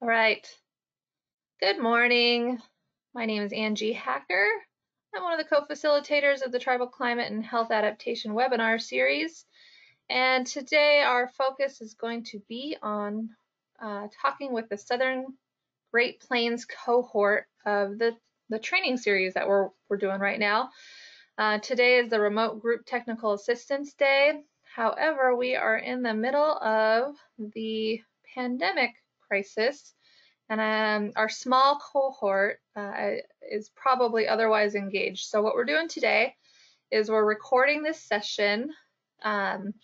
All right. Good morning. My name is Angie Hacker. I'm one of the co-facilitators of the Tribal Climate and Health Adaptation webinar series. And today our focus is going to be on uh, talking with the Southern Great Plains cohort of the, the training series that we're, we're doing right now. Uh, today is the Remote Group Technical Assistance Day. However, we are in the middle of the pandemic crisis. And um, our small cohort uh, is probably otherwise engaged. So what we're doing today is we're recording this session um,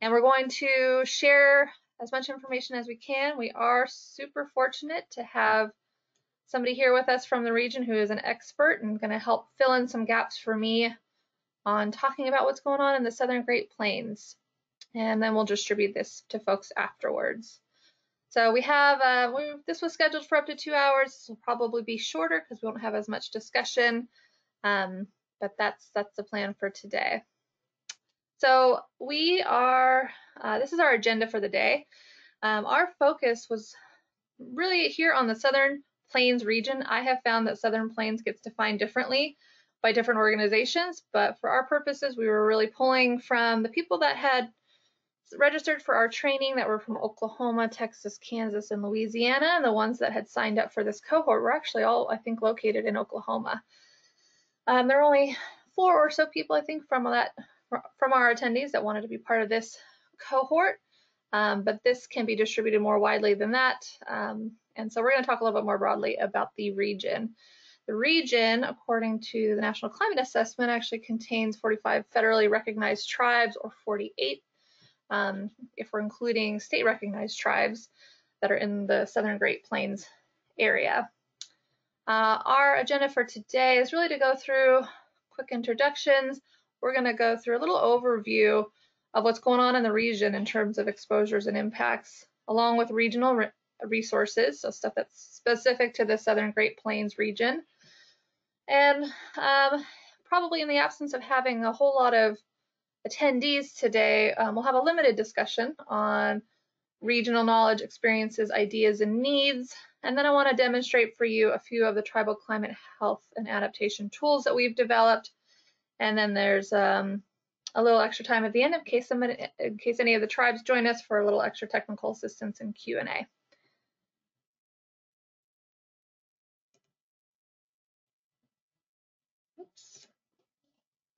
and we're going to share as much information as we can. We are super fortunate to have somebody here with us from the region who is an expert and going to help fill in some gaps for me on talking about what's going on in the Southern Great Plains. And then we'll distribute this to folks afterwards. So we have, uh, we, this was scheduled for up to two hours. This will probably be shorter because we won't have as much discussion, um, but that's, that's the plan for today. So we are, uh, this is our agenda for the day. Um, our focus was really here on the Southern Plains region. I have found that Southern Plains gets defined differently by different organizations, but for our purposes, we were really pulling from the people that had registered for our training that were from Oklahoma, Texas, Kansas, and Louisiana, and the ones that had signed up for this cohort were actually all, I think, located in Oklahoma. Um, there are only four or so people, I think, from that from our attendees that wanted to be part of this cohort, um, but this can be distributed more widely than that. Um, and so we're going to talk a little bit more broadly about the region. The region, according to the National Climate Assessment, actually contains 45 federally recognized tribes or 48 um, if we're including state recognized tribes that are in the Southern Great Plains area. Uh, our agenda for today is really to go through quick introductions. We're going to go through a little overview of what's going on in the region in terms of exposures and impacts, along with regional re resources, so stuff that's specific to the Southern Great Plains region. And um, probably in the absence of having a whole lot of attendees today, um, we'll have a limited discussion on regional knowledge, experiences, ideas, and needs. And then I want to demonstrate for you a few of the tribal climate health and adaptation tools that we've developed. And then there's um, a little extra time at the end in case, somebody, in case any of the tribes join us for a little extra technical assistance and Q&A.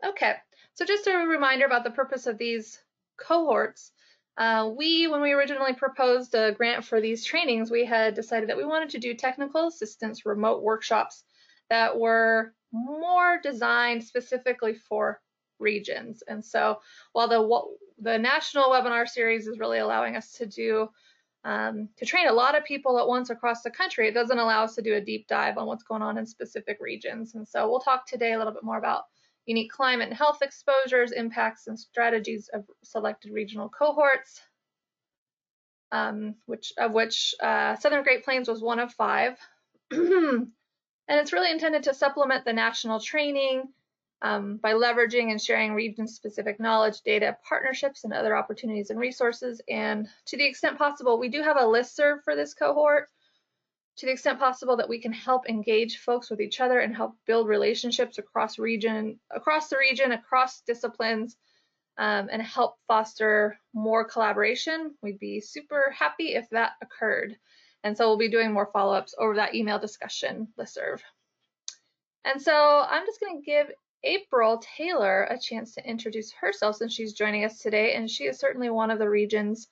Okay, so just a reminder about the purpose of these cohorts. Uh, we, when we originally proposed a grant for these trainings, we had decided that we wanted to do technical assistance remote workshops that were more designed specifically for regions. And so while the, the national webinar series is really allowing us to do um, to train a lot of people at once across the country, it doesn't allow us to do a deep dive on what's going on in specific regions. And so we'll talk today a little bit more about unique climate and health exposures, impacts, and strategies of selected regional cohorts, um, which of which uh, Southern Great Plains was one of five. and it's really intended to supplement the national training um, by leveraging and sharing region-specific knowledge, data, partnerships, and other opportunities and resources. And to the extent possible, we do have a listserv for this cohort to the extent possible that we can help engage folks with each other and help build relationships across region, across the region, across disciplines, um, and help foster more collaboration. We'd be super happy if that occurred. And so we'll be doing more follow-ups over that email discussion listserv. And so I'm just going to give April Taylor a chance to introduce herself since she's joining us today, and she is certainly one of the region's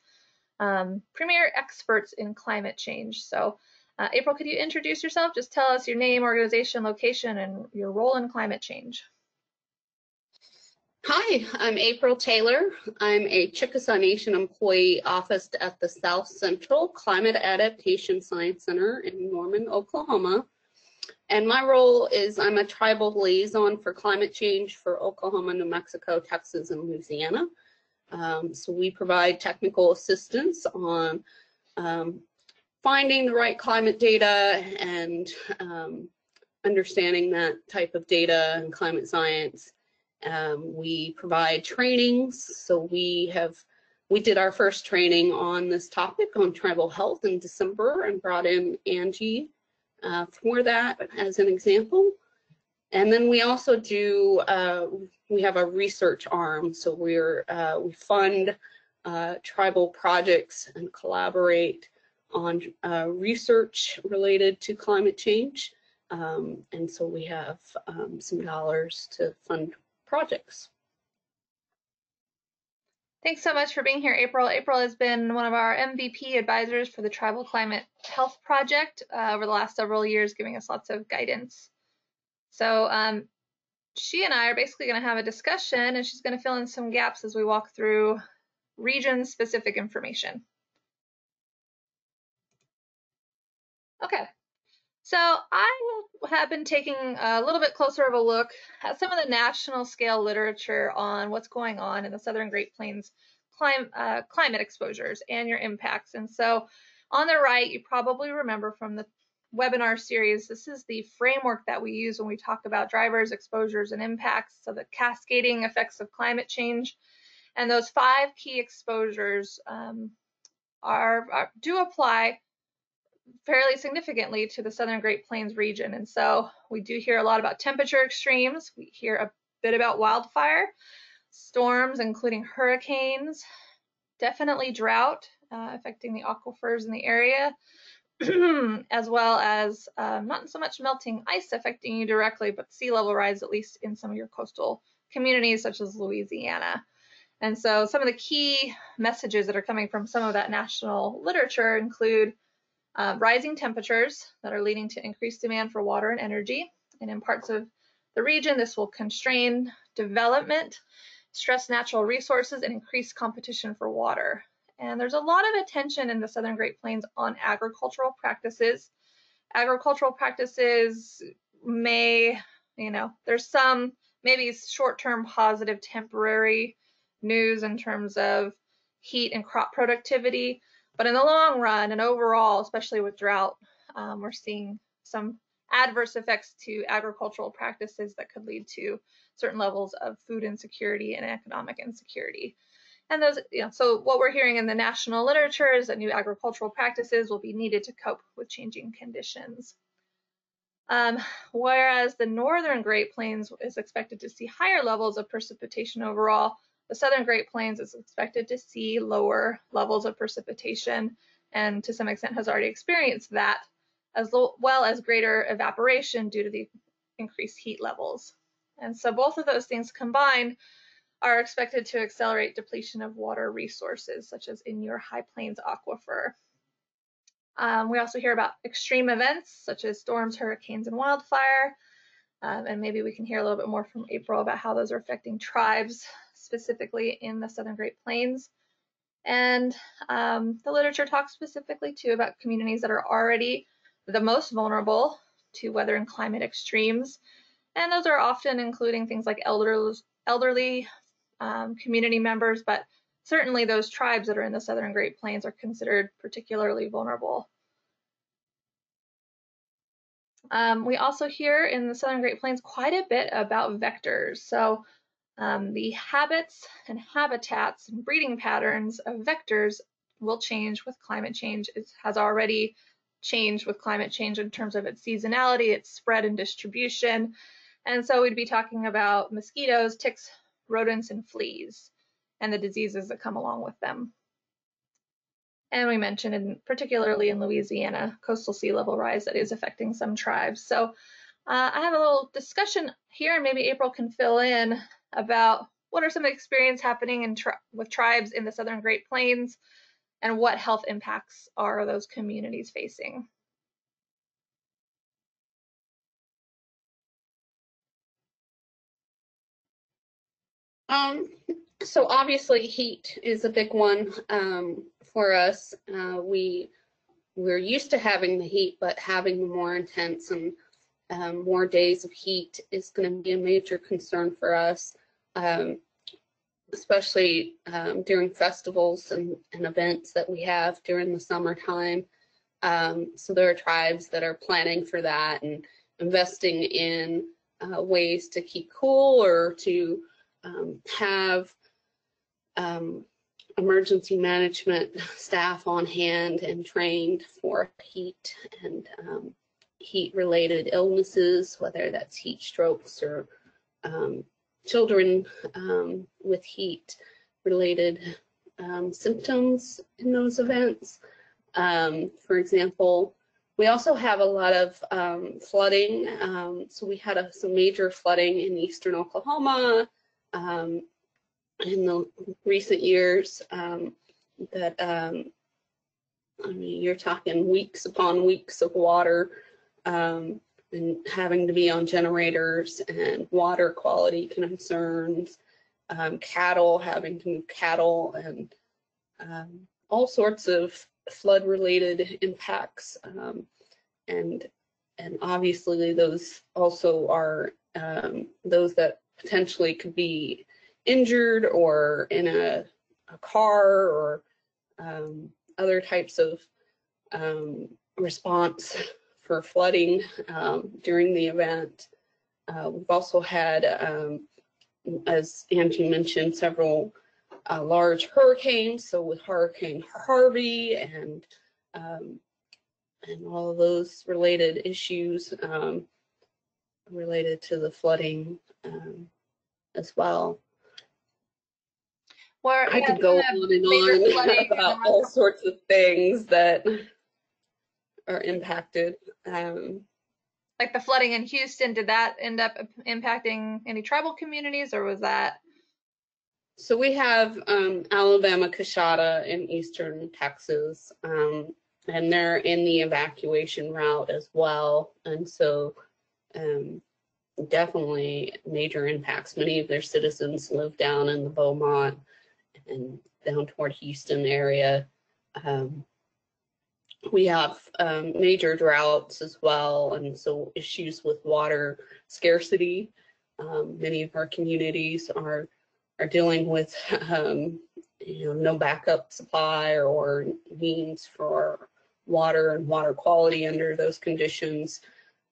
um, premier experts in climate change. So uh, April, could you introduce yourself? Just tell us your name, organization, location, and your role in climate change. Hi, I'm April Taylor. I'm a Chickasaw Nation employee officed at the South Central Climate Adaptation Science Center in Norman, Oklahoma. And my role is I'm a tribal liaison for climate change for Oklahoma, New Mexico, Texas, and Louisiana. Um, so we provide technical assistance on um, finding the right climate data and um, understanding that type of data and climate science. Um, we provide trainings, so we have we did our first training on this topic on tribal health in December and brought in Angie uh, for that as an example. And then we also do, uh, we have a research arm. So we're, uh, we fund uh, tribal projects and collaborate on uh, research related to climate change. Um, and so we have um, some dollars to fund projects. Thanks so much for being here, April. April has been one of our MVP advisors for the Tribal Climate Health Project uh, over the last several years, giving us lots of guidance. So um, she and I are basically going to have a discussion, and she's going to fill in some gaps as we walk through region-specific information. Okay, so I have been taking a little bit closer of a look at some of the national scale literature on what's going on in the Southern Great Plains clim uh, climate exposures and your impacts. And so on the right, you probably remember from the webinar series, this is the framework that we use when we talk about drivers, exposures, and impacts, so the cascading effects of climate change. And those five key exposures um, are, are do apply fairly significantly to the southern Great Plains region. And so we do hear a lot about temperature extremes. We hear a bit about wildfire, storms, including hurricanes, definitely drought uh, affecting the aquifers in the area, as well as um, not so much melting ice affecting you directly, but sea level rise, at least in some of your coastal communities, such as Louisiana. And so some of the key messages that are coming from some of that national literature include uh, rising temperatures that are leading to increased demand for water and energy. And in parts of the region, this will constrain development, stress natural resources, and increase competition for water. And there's a lot of attention in the Southern Great Plains on agricultural practices. Agricultural practices may, you know, there's some maybe short-term positive temporary news in terms of heat and crop productivity, but in the long run and overall, especially with drought, um, we're seeing some adverse effects to agricultural practices that could lead to certain levels of food insecurity and economic insecurity. And those, you know, so what we're hearing in the national literature is that new agricultural practices will be needed to cope with changing conditions. Um, whereas the northern Great Plains is expected to see higher levels of precipitation overall, the southern Great Plains is expected to see lower levels of precipitation and to some extent has already experienced that, as well as greater evaporation due to the increased heat levels. And so both of those things combined are expected to accelerate depletion of water resources, such as in your High Plains aquifer. Um, we also hear about extreme events, such as storms, hurricanes, and wildfire. Um, and maybe we can hear a little bit more from April about how those are affecting tribes specifically in the Southern Great Plains. And um, the literature talks specifically too about communities that are already the most vulnerable to weather and climate extremes. And those are often including things like elderly, elderly um, community members, but certainly those tribes that are in the Southern Great Plains are considered particularly vulnerable. Um, we also hear in the Southern Great Plains quite a bit about vectors. So um, the habits and habitats and breeding patterns of vectors will change with climate change. It has already changed with climate change in terms of its seasonality, its spread and distribution. And so we'd be talking about mosquitoes, ticks, rodents, and fleas, and the diseases that come along with them. And we mentioned, in, particularly in Louisiana, coastal sea level rise that is affecting some tribes. So uh, I have a little discussion here, and maybe April can fill in about what are some experience happening in tri with tribes in the Southern Great Plains, and what health impacts are those communities facing. Um, so obviously heat is a big one um, for us. Uh, we we're used to having the heat, but having the more intense and um, more days of heat is going to be a major concern for us, um, especially um, during festivals and, and, events that we have during the summertime. Um, so there are tribes that are planning for that and investing in uh, ways to keep cool or to um, have um, emergency management staff on hand and trained for heat and um, heat related illnesses, whether that's heat strokes or um, children um, with heat related um, symptoms in those events. Um, for example, we also have a lot of um, flooding. Um, so we had a, some major flooding in eastern Oklahoma um, in the recent years um, that, I mean, you're talking weeks upon weeks of water and having to be on generators and water quality concerns um, cattle, having to move cattle, and um, all sorts of flood-related impacts. Um, and and obviously those also are um, those that potentially could be injured or in a, a car or um, other types of um, response for flooding during the event. Uh, we've also had um, as Angie mentioned, several uh, large hurricanes. So with Hurricane Harvey and um, and all of those related issues um, related to the flooding um, as well. Where, I could go on and on about all sorts of things that are impacted. Um, like the flooding in Houston, did that end up impacting any tribal communities or was that? So we have um, Alabama Coushatta in eastern Texas, um, and they're in the evacuation route as well. And so um, definitely major impacts. Many of their citizens live down in the Beaumont and down toward Houston area. Um, we have um, major droughts as well, and so issues with water scarcity. Um, many of our communities are are dealing with um, you know no backup supply or means for water and water quality under those conditions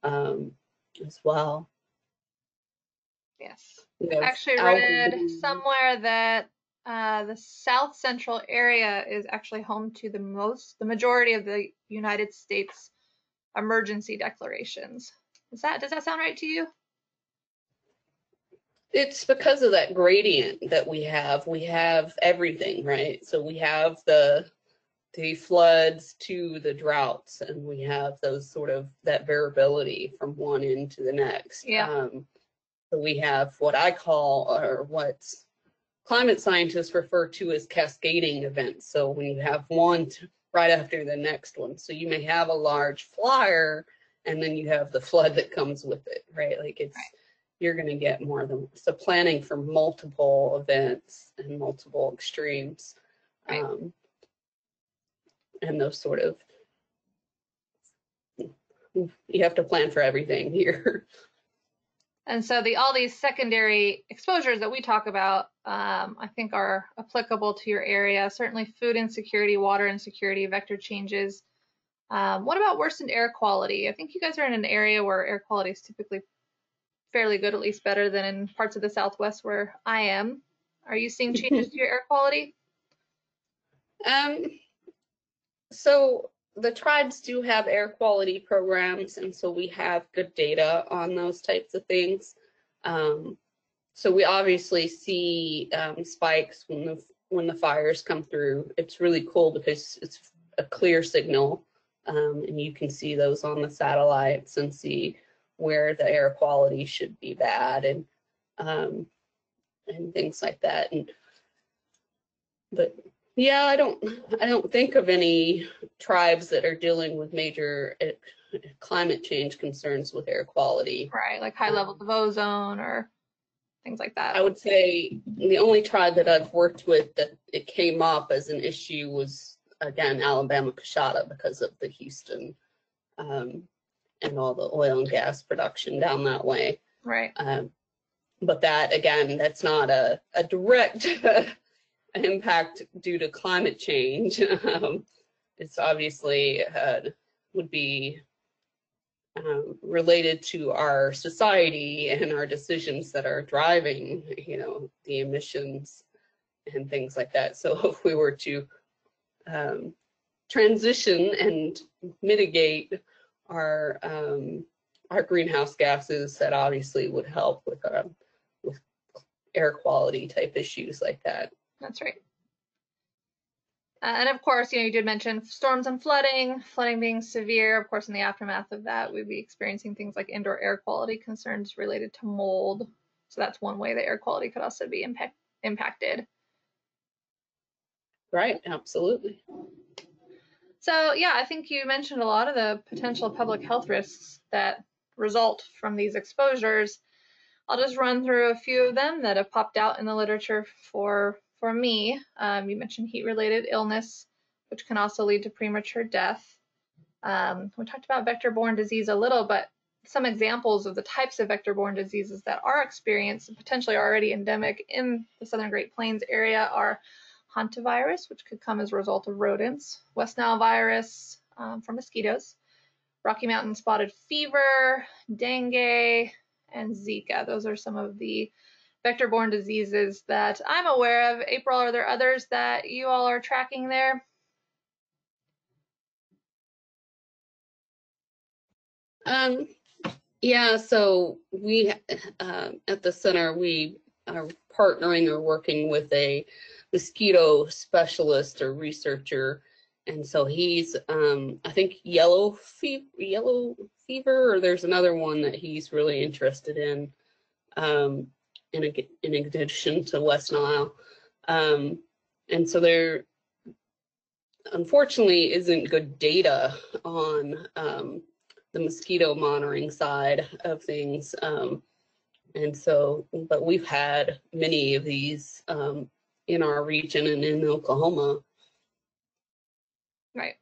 um, as well. Yes, I actually read somewhere that uh, the south central area is actually home to the most, the majority of the United States emergency declarations. Is that, does that sound right to you? It's because of that gradient that we have. We have everything, right? So we have the the floods to the droughts, and we have those sort of that variability from one end to the next. Yeah. Um, so we have what I call, or what's climate scientists refer to as cascading events. So when you have one right after the next one, so you may have a large flyer and then you have the flood that comes with it, right? Like it's, right. you're going to get more than, so planning for multiple events and multiple extremes. Right. Um, and those sort of, you have to plan for everything here. And so the all these secondary exposures that we talk about, um, I think are applicable to your area. Certainly food insecurity, water insecurity, vector changes. Um, what about worsened air quality? I think you guys are in an area where air quality is typically fairly good, at least better than in parts of the Southwest where I am. Are you seeing changes to your air quality? Um, so the tribes do have air quality programs, and so we have good data on those types of things. Um, so we obviously see um, spikes when the when the fires come through. It's really cool because it's a clear signal, um, and you can see those on the satellites and see where the air quality should be bad and um, and things like that. And but yeah, I don't I don't think of any tribes that are dealing with major uh, climate change concerns with air quality. Right, like high levels of ozone or things like that. I would say the only tribe that I've worked with that it came up as an issue was again Alabama Coushatta because of the Houston um, and all the oil and gas production down that way. Right. Um, but that again, that's not a, a direct impact due to climate change. Um, it's obviously uh, would be um, related to our society and our decisions that are driving, you know, the emissions and things like that. So if we were to um, transition and mitigate our um, our greenhouse gases, that obviously would help with um, with air quality type issues like that. That's right. Uh, and of course, you know, you did mention storms and flooding, flooding being severe. Of course, in the aftermath of that, we'd be experiencing things like indoor air quality concerns related to mold. So that's one way that air quality could also be impact, impacted. Right, absolutely. So yeah, I think you mentioned a lot of the potential public health risks that result from these exposures. I'll just run through a few of them that have popped out in the literature for for me, um, you mentioned heat-related illness, which can also lead to premature death. Um, we talked about vector-borne disease a little, but some examples of the types of vector-borne diseases that are experienced and potentially already endemic in the Southern Great Plains area are hantavirus, which could come as a result of rodents, West Nile virus um, from mosquitoes, Rocky Mountain spotted fever, dengue, and Zika. Those are some of the vector-borne diseases that I'm aware of. April, are there others that you all are tracking there? Um, yeah, so we uh, at the center we are partnering or working with a mosquito specialist or researcher, and so he's um, I think yellow fever, yellow fever, or there's another one that he's really interested in. Um, in, a, in addition to West Nile. Um, and so there, unfortunately, isn't good data on um, the mosquito monitoring side of things. Um, and so, but we've had many of these um, in our region and in Oklahoma. Right.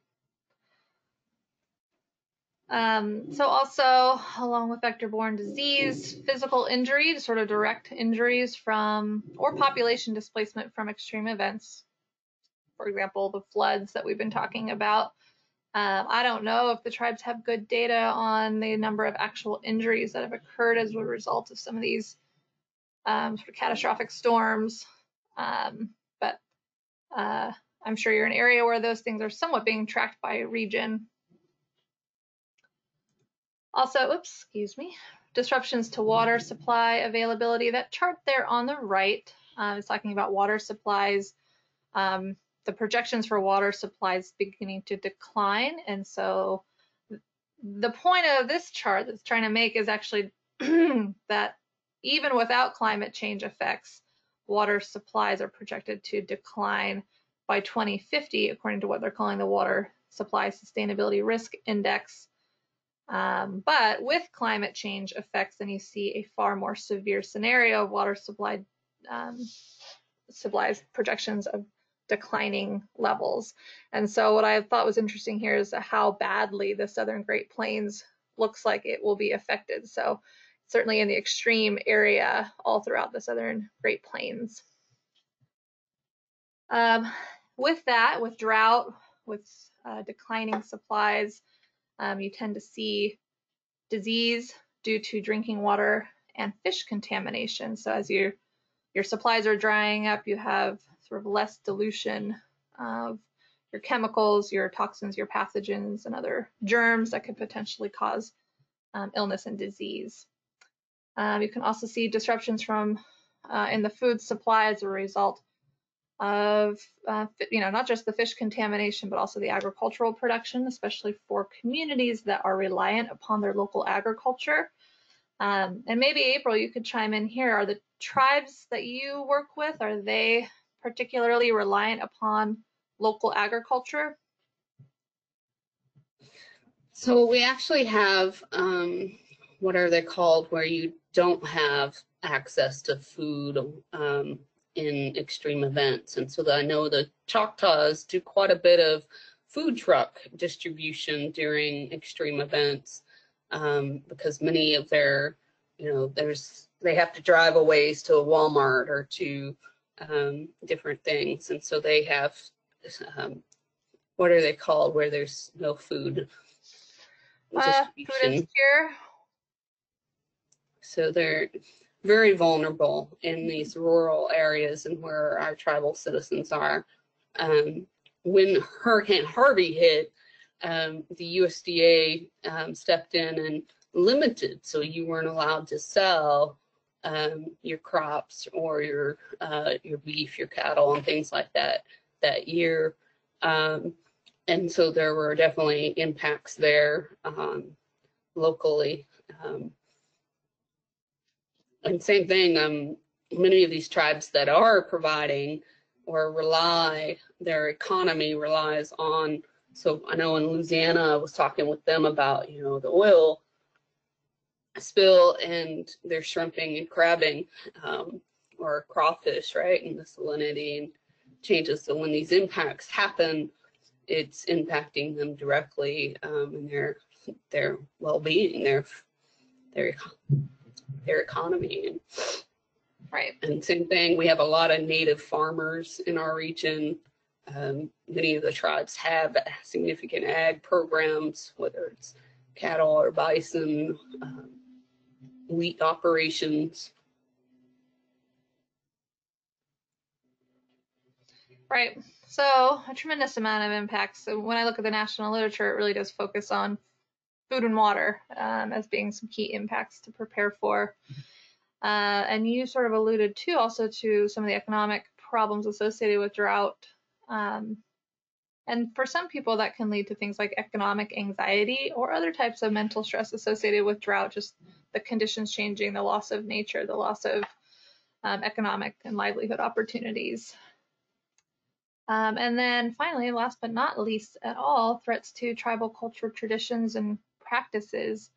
Um, so also, along with vector-borne disease, physical injury, sort of direct injuries from, or population displacement from extreme events. For example, the floods that we've been talking about. Um, I don't know if the tribes have good data on the number of actual injuries that have occurred as a result of some of these um, sort of catastrophic storms. Um, but uh, I'm sure you're an area where those things are somewhat being tracked by region also, oops, excuse me, disruptions to water supply availability. That chart there on the right uh, is talking about water supplies. Um, the projections for water supplies beginning to decline. And so the point of this chart that's trying to make is actually that even without climate change effects, water supplies are projected to decline by 2050, according to what they're calling the Water Supply Sustainability Risk Index. Um, but with climate change effects, then you see a far more severe scenario of water supply um, supplies projections of declining levels. And so what I thought was interesting here is how badly the southern Great Plains looks like it will be affected. So certainly in the extreme area all throughout the southern Great Plains. Um, with that, with drought, with uh, declining supplies, um, you tend to see disease due to drinking water and fish contamination. So as your your supplies are drying up, you have sort of less dilution of your chemicals, your toxins, your pathogens, and other germs that could potentially cause um, illness and disease. Um, you can also see disruptions from uh, in the food supply as a result of, uh, you know, not just the fish contamination, but also the agricultural production, especially for communities that are reliant upon their local agriculture. Um, and maybe April, you could chime in here. Are the tribes that you work with, are they particularly reliant upon local agriculture? So we actually have, um, what are they called, where you don't have access to food. Um, in extreme events. And so I know the Choctaws do quite a bit of food truck distribution during extreme events um, because many of their, you know, there's they have to drive a ways to a Walmart or to um, different things, and so they have um, what are they called where there's no food uh, food insecure. So they're very vulnerable in these rural areas and where our tribal citizens are. Um, when Hurricane Harvey hit, um, the USDA um, stepped in and limited, so you weren't allowed to sell um, your crops or your uh, your beef, your cattle, and things like that that year. Um, and so there were definitely impacts there um, locally. Um, and same thing, um, many of these tribes that are providing or rely, their economy relies on, so I know in Louisiana, I was talking with them about, you know, the oil spill and their shrimping and crabbing um, or crawfish, right? And the salinity and changes. So when these impacts happen, it's impacting them directly um, in their their well-being, their their their economy. Right. And same thing, we have a lot of native farmers in our region. Um, many of the tribes have significant ag programs, whether it's cattle or bison, um, wheat operations. Right. So a tremendous amount of impacts. So when I look at the national literature, it really does focus on food and water um, as being some key impacts to prepare for. Uh, and you sort of alluded to also to some of the economic problems associated with drought. Um, and for some people, that can lead to things like economic anxiety or other types of mental stress associated with drought, just the conditions changing, the loss of nature, the loss of um, economic and livelihood opportunities. Um, and then finally, last but not least at all, threats to tribal culture traditions and practices,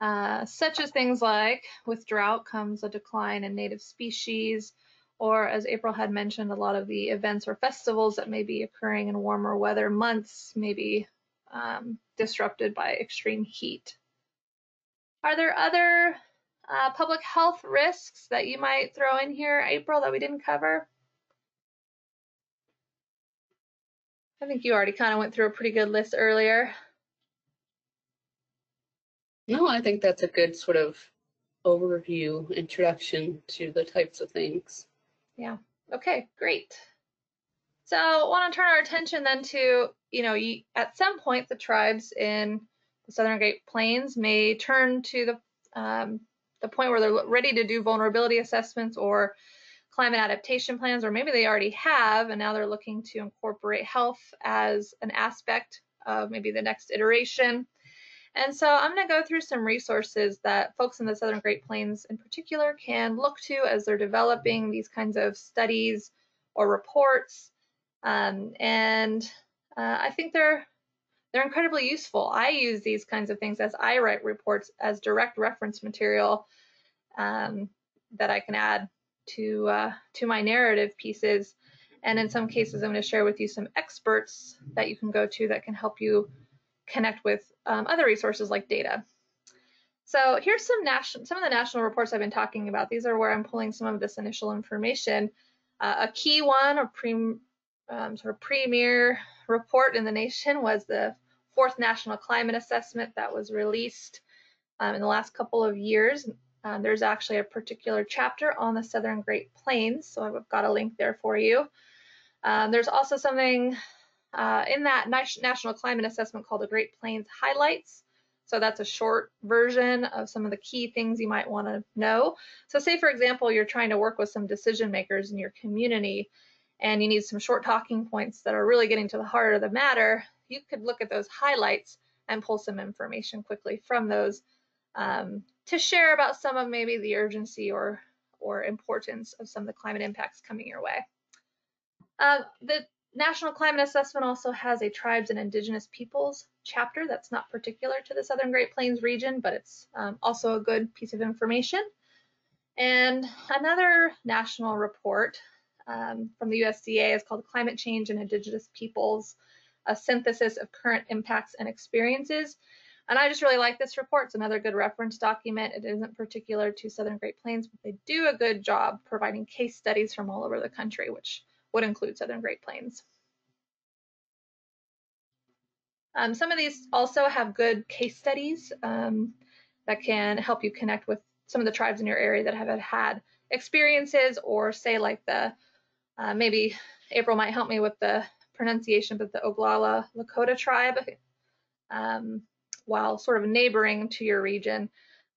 uh, such as things like with drought comes a decline in native species, or as April had mentioned, a lot of the events or festivals that may be occurring in warmer weather months may be um, disrupted by extreme heat. Are there other uh, public health risks that you might throw in here, April, that we didn't cover? I think you already kind of went through a pretty good list earlier. No, I think that's a good sort of overview, introduction to the types of things. Yeah. Okay, great. So I want to turn our attention then to, you know, you, at some point the tribes in the Southern Great Plains may turn to the um, the point where they're ready to do vulnerability assessments or climate adaptation plans, or maybe they already have, and now they're looking to incorporate health as an aspect of maybe the next iteration. And so I'm going to go through some resources that folks in the Southern Great Plains in particular can look to as they're developing these kinds of studies or reports. Um, and uh, I think they're they're incredibly useful. I use these kinds of things as I write reports as direct reference material um, that I can add to uh, to my narrative pieces. And in some cases, I'm going to share with you some experts that you can go to that can help you connect with um, other resources like data. So here's some national, some of the national reports I've been talking about. These are where I'm pulling some of this initial information. Uh, a key one, a pre, um, sort of premier report in the nation was the fourth National Climate Assessment that was released um, in the last couple of years. Um, there's actually a particular chapter on the Southern Great Plains, so I've got a link there for you. Um, there's also something uh, in that National Climate Assessment called the Great Plains Highlights. So that's a short version of some of the key things you might want to know. So say, for example, you're trying to work with some decision makers in your community and you need some short talking points that are really getting to the heart of the matter, you could look at those highlights and pull some information quickly from those um, to share about some of maybe the urgency or, or importance of some of the climate impacts coming your way. Uh, the National Climate Assessment also has a tribes and indigenous peoples chapter that's not particular to the Southern Great Plains region, but it's um, also a good piece of information. And another national report um, from the USDA is called Climate Change and Indigenous Peoples, a synthesis of current impacts and experiences. And I just really like this report. It's another good reference document. It isn't particular to Southern Great Plains, but they do a good job providing case studies from all over the country, which would include Southern Great Plains. Um, some of these also have good case studies um, that can help you connect with some of the tribes in your area that have had experiences or say like the, uh, maybe April might help me with the pronunciation, but the Oglala Lakota tribe, um, while sort of neighboring to your region,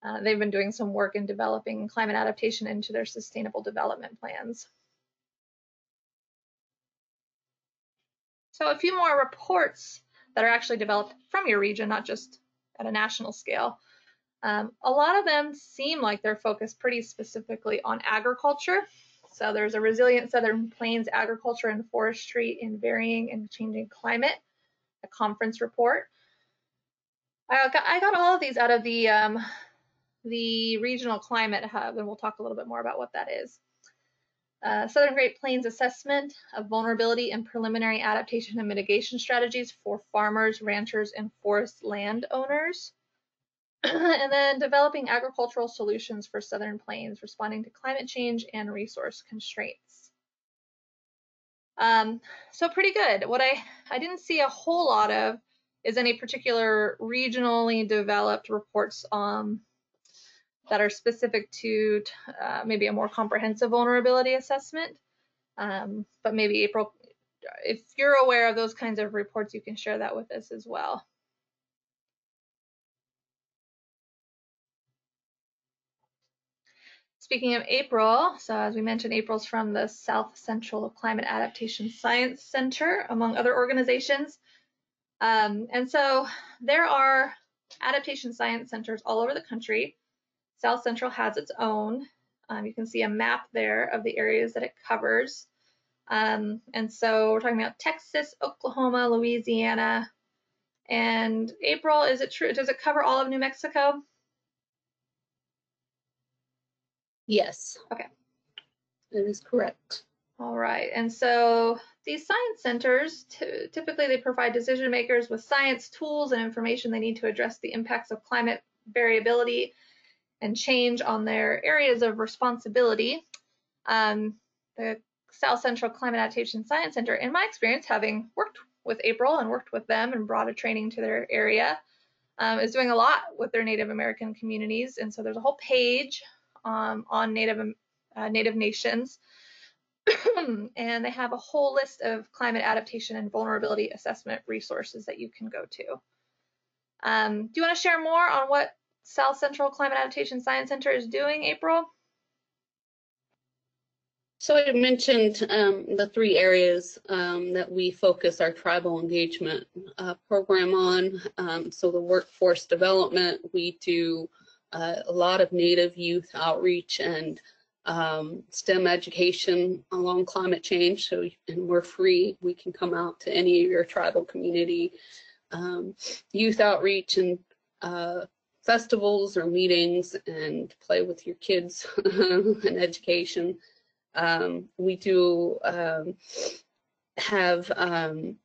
uh, they've been doing some work in developing climate adaptation into their sustainable development plans. So a few more reports that are actually developed from your region, not just at a national scale. Um, a lot of them seem like they're focused pretty specifically on agriculture. So there's a resilient southern plains agriculture and forestry in varying and changing climate, a conference report. I got, I got all of these out of the um, the regional climate hub, and we'll talk a little bit more about what that is. Uh, Southern Great Plains assessment of vulnerability and preliminary adaptation and mitigation strategies for farmers, ranchers, and forest landowners. and then developing agricultural solutions for Southern Plains, responding to climate change and resource constraints. Um, so pretty good. What I, I didn't see a whole lot of is any particular regionally developed reports um, that are specific to uh, maybe a more comprehensive vulnerability assessment. Um, but maybe April, if you're aware of those kinds of reports, you can share that with us as well. Speaking of April, so as we mentioned, April's from the South Central Climate Adaptation Science Center, among other organizations. Um, and so there are adaptation science centers all over the country. South Central has its own. Um, you can see a map there of the areas that it covers. Um, and so we're talking about Texas, Oklahoma, Louisiana, and April, is it true? Does it cover all of New Mexico? Yes. Okay. That is correct. All right. And so these science centers, typically they provide decision makers with science tools and information they need to address the impacts of climate variability and change on their areas of responsibility. Um, the South Central Climate Adaptation Science Center, in my experience, having worked with April and worked with them and brought a training to their area, um, is doing a lot with their Native American communities. And so there's a whole page um, on Native uh, Native nations. and they have a whole list of climate adaptation and vulnerability assessment resources that you can go to. Um, do you want to share more on what South Central Climate Adaptation Science Center is doing, April? So I mentioned um, the three areas um, that we focus our tribal engagement uh, program on. Um, so the workforce development, we do uh, a lot of Native youth outreach and um, STEM education along climate change. So, and we're free. We can come out to any of your tribal community um, youth outreach and uh, festivals or meetings and play with your kids and education. Um, we do um, have um,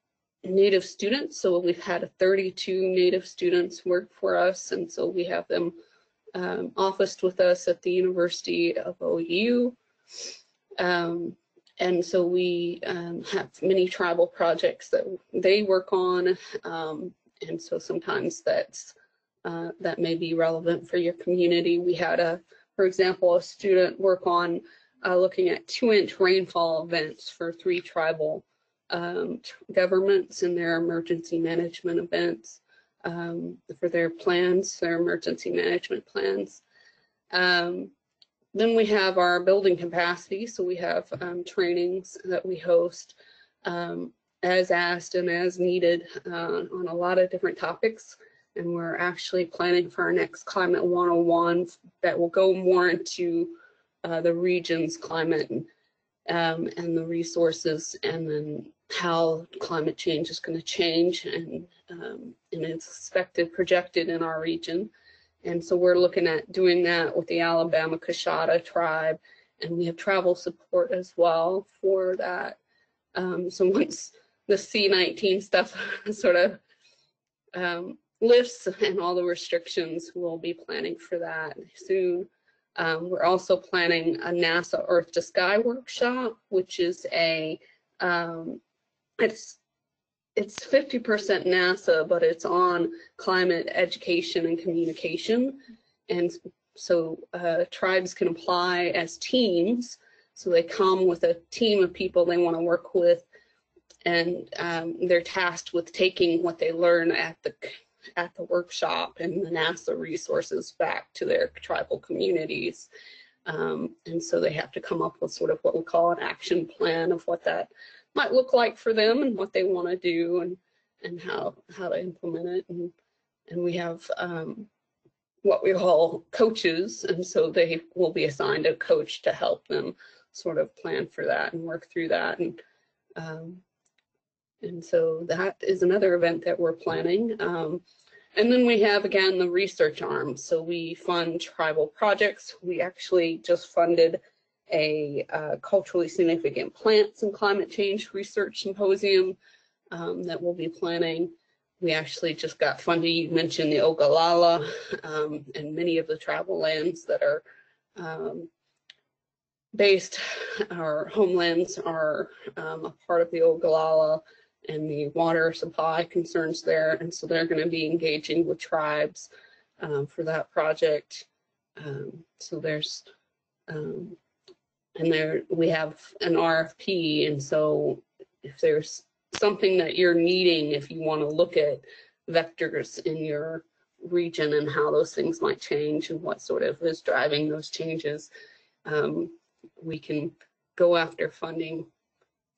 Native students, so we've had 32 Native students work for us, and so we have them um, officed with us at the University of OU. Um, and so we um, have many tribal projects that they work on, and so sometimes that's uh, that may be relevant for your community. We had a, for example, a student work on uh, looking at two inch rainfall events for three tribal um, governments and their emergency management events um, for their plans, their emergency management plans. Um, then we have our building capacity. So we have um, trainings that we host um, as asked and as needed uh, on a lot of different topics and we're actually planning for our next Climate 101 that will go more into uh, the region's climate and, um, and the resources and then how climate change is going to change and, um, and it's expected projected in our region. And so we're looking at doing that with the Alabama Coushatta tribe and we have travel support as well for that. Um, so once the C19 stuff sort of um, lifts and all the restrictions. We'll be planning for that soon. Um, we're also planning a NASA Earth to Sky workshop, which is a um, it's it's 50% NASA, but it's on climate education and communication. And so uh, tribes can apply as teams. So they come with a team of people they want to work with, and um, they're tasked with taking what they learn at the at the workshop and the NASA resources back to their tribal communities. Um, and so they have to come up with sort of what we call an action plan of what that might look like for them and what they want to do and and how how to implement it. And and we have um, what we call coaches, and so they will be assigned a coach to help them sort of plan for that and work through that. And um, and so that is another event that we're planning. Um, and then we have again the research arm. So we fund tribal projects. We actually just funded a uh, culturally significant plants and climate change research symposium um, that we'll be planning. We actually just got funded, you mentioned the Ogallala um, and many of the tribal lands that are um, based, our homelands are um, a part of the Ogallala and the water supply concerns there. And so they're going to be engaging with tribes um, for that project. Um, so there's, um, and there we have an RFP. And so if there's something that you're needing if you want to look at vectors in your region and how those things might change and what sort of is driving those changes. Um, we can go after funding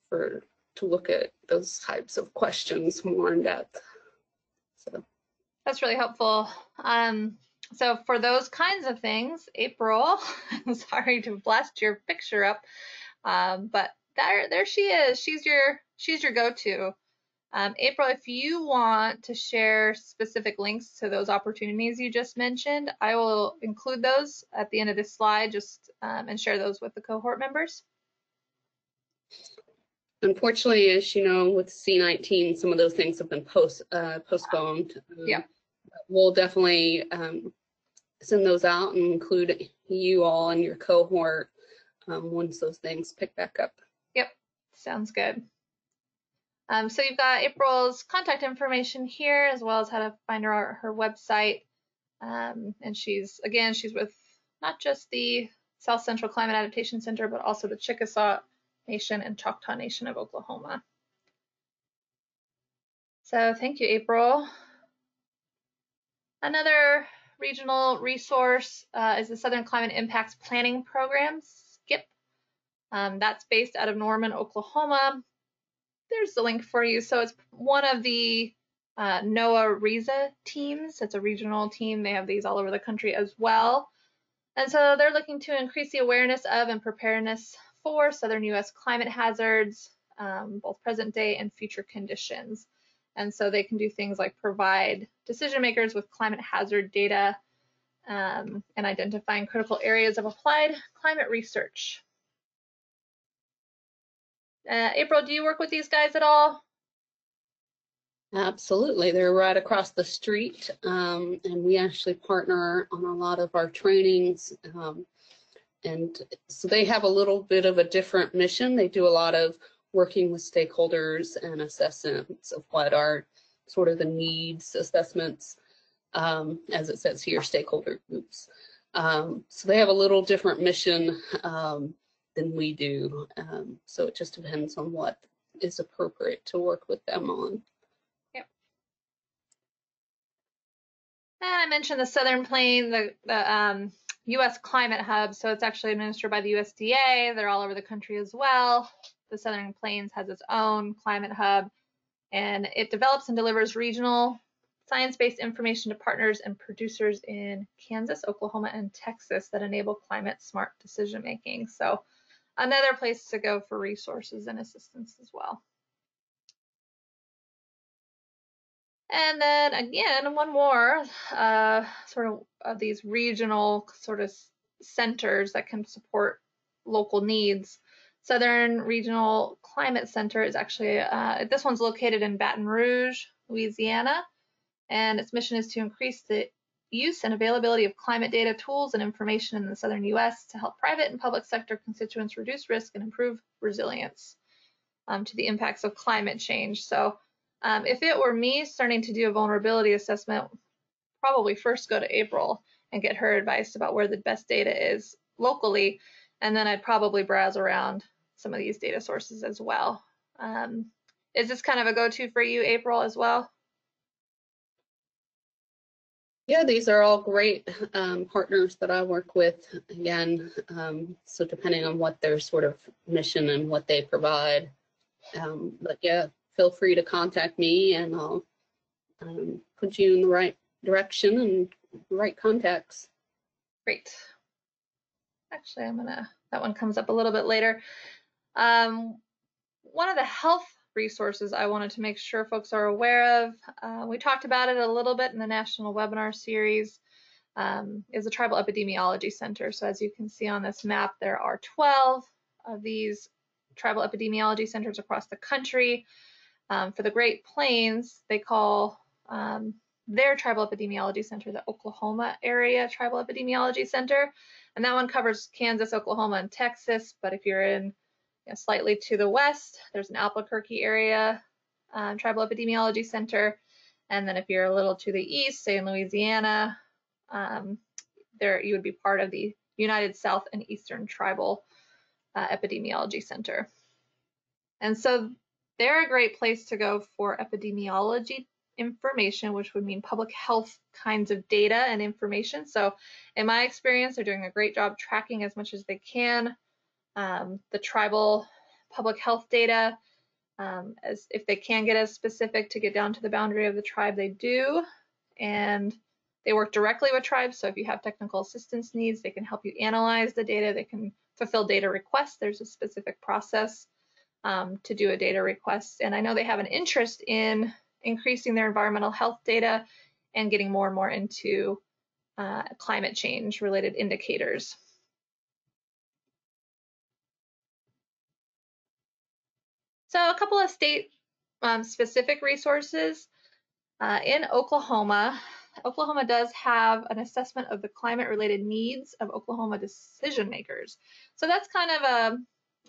for to look at those types of questions more in depth. So that's really helpful. Um, so for those kinds of things, April, I'm sorry to blast your picture up, um, but there, there she is. She's your she's your go-to. Um, April, if you want to share specific links to those opportunities you just mentioned, I will include those at the end of this slide just um, and share those with the cohort members. Unfortunately, as you know, with C19, some of those things have been post uh, postponed. Um, yeah. We'll definitely um, send those out and include you all in your cohort um, once those things pick back up. Yep, sounds good. Um, so you've got April's contact information here, as well as how to find her her website. Um, and she's again, she's with not just the South Central Climate Adaptation Center, but also the Chickasaw Nation and Choctaw Nation of Oklahoma. So thank you, April. Another regional resource uh, is the Southern Climate Impacts Planning Program, SCIP. Um, that's based out of Norman, Oklahoma there's the link for you. So it's one of the uh, NOAA RISA teams. It's a regional team. They have these all over the country as well. And so they're looking to increase the awareness of and preparedness for southern U.S. climate hazards, um, both present day and future conditions. And so they can do things like provide decision makers with climate hazard data um, and identifying critical areas of applied climate research. Uh, April, do you work with these guys at all? Absolutely. They're right across the street, um, and we actually partner on a lot of our trainings. Um, and so they have a little bit of a different mission. They do a lot of working with stakeholders and assessments of what are sort of the needs assessments, um, as it says here, stakeholder groups. Um, so they have a little different mission um, than we do. Um, so it just depends on what is appropriate to work with them on. Yep. And I mentioned the Southern Plain, the, the um, U.S. Climate Hub. So it's actually administered by the USDA. They're all over the country as well. The Southern Plains has its own climate hub, and it develops and delivers regional science-based information to partners and producers in Kansas, Oklahoma, and Texas that enable climate smart decision making. So another place to go for resources and assistance as well. And then again, one more uh, sort of of these regional sort of centers that can support local needs. Southern Regional Climate Center is actually, uh, this one's located in Baton Rouge, Louisiana, and its mission is to increase the use and availability of climate data tools and information in the southern U.S. to help private and public sector constituents reduce risk and improve resilience um, to the impacts of climate change. So um, if it were me starting to do a vulnerability assessment, probably first go to April and get her advice about where the best data is locally. And then I'd probably browse around some of these data sources as well. Um, is this kind of a go-to for you, April, as well? Yeah, these are all great um, partners that I work with. Again, um, so depending on what their sort of mission and what they provide. Um, but yeah, feel free to contact me and I'll um, put you in the right direction and right contacts. Great. Actually, I'm gonna, that one comes up a little bit later. Um, one of the health resources I wanted to make sure folks are aware of, uh, we talked about it a little bit in the national webinar series, um, is the Tribal Epidemiology Center. So as you can see on this map, there are 12 of these tribal epidemiology centers across the country. Um, for the Great Plains, they call um, their tribal epidemiology center the Oklahoma Area Tribal Epidemiology Center. And that one covers Kansas, Oklahoma, and Texas. But if you're in you know, slightly to the west, there's an Albuquerque area um, tribal epidemiology center. And then if you're a little to the east, say in Louisiana, um, there you would be part of the United South and Eastern Tribal uh, Epidemiology Center. And so they're a great place to go for epidemiology information, which would mean public health kinds of data and information. So in my experience, they're doing a great job tracking as much as they can um, the tribal public health data. Um, as if they can get as specific to get down to the boundary of the tribe, they do. And they work directly with tribes. So if you have technical assistance needs, they can help you analyze the data. They can fulfill data requests. There's a specific process um, to do a data request. And I know they have an interest in increasing their environmental health data and getting more and more into uh, climate change related indicators. So a couple of state um, specific resources. Uh, in Oklahoma, Oklahoma does have an assessment of the climate related needs of Oklahoma decision makers. So that's kind of a,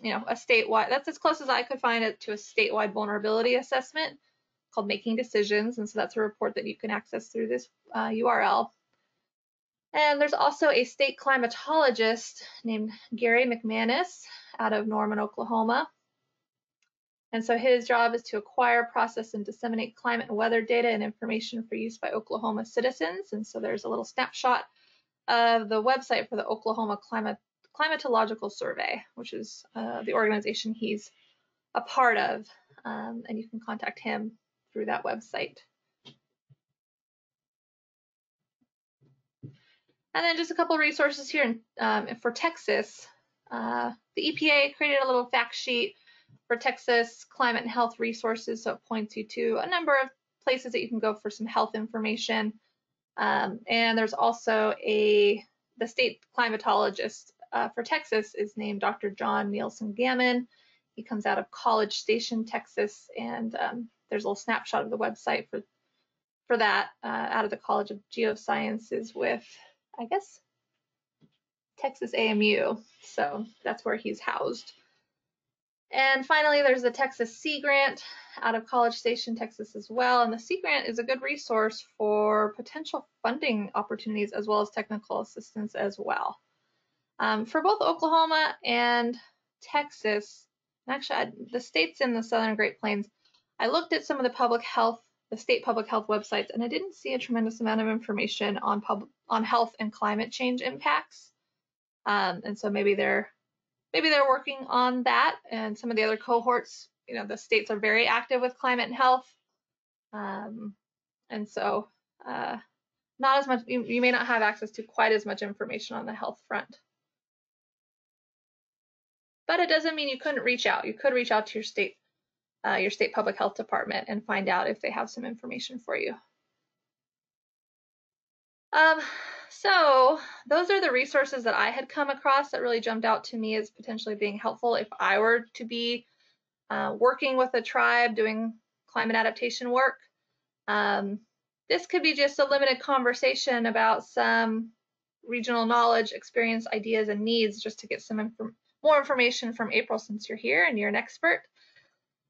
you know, a statewide, that's as close as I could find it to a statewide vulnerability assessment called Making Decisions. And so that's a report that you can access through this uh, URL. And there's also a state climatologist named Gary McManus out of Norman, Oklahoma. And so his job is to acquire, process, and disseminate climate and weather data and information for use by Oklahoma citizens. And so there's a little snapshot of the website for the Oklahoma Climate Climatological Survey, which is uh, the organization he's a part of. Um, and you can contact him through that website. And then just a couple resources here in, um, for Texas. Uh, the EPA created a little fact sheet for Texas climate and health resources. So it points you to a number of places that you can go for some health information. Um, and there's also a, the state climatologist uh, for Texas is named Dr. John Nielsen Gammon. He comes out of College Station, Texas, and um, there's a little snapshot of the website for for that uh, out of the College of Geosciences with, I guess, Texas AMU. So that's where he's housed. And finally, there's the Texas Sea Grant out of College Station, Texas as well. And the Sea Grant is a good resource for potential funding opportunities as well as technical assistance as well. Um, for both Oklahoma and Texas, actually the states in the Southern Great Plains, I looked at some of the public health, the state public health websites, and I didn't see a tremendous amount of information on pub, on health and climate change impacts. Um, and so maybe they're maybe they're working on that and some of the other cohorts, you know, the states are very active with climate and health. Um, and so uh, not as much, you, you may not have access to quite as much information on the health front. But it doesn't mean you couldn't reach out. You could reach out to your state, uh, your state public health department and find out if they have some information for you. Um, so those are the resources that I had come across that really jumped out to me as potentially being helpful if I were to be uh, working with a tribe doing climate adaptation work. Um, this could be just a limited conversation about some regional knowledge, experience, ideas, and needs just to get some inf more information from April since you're here and you're an expert.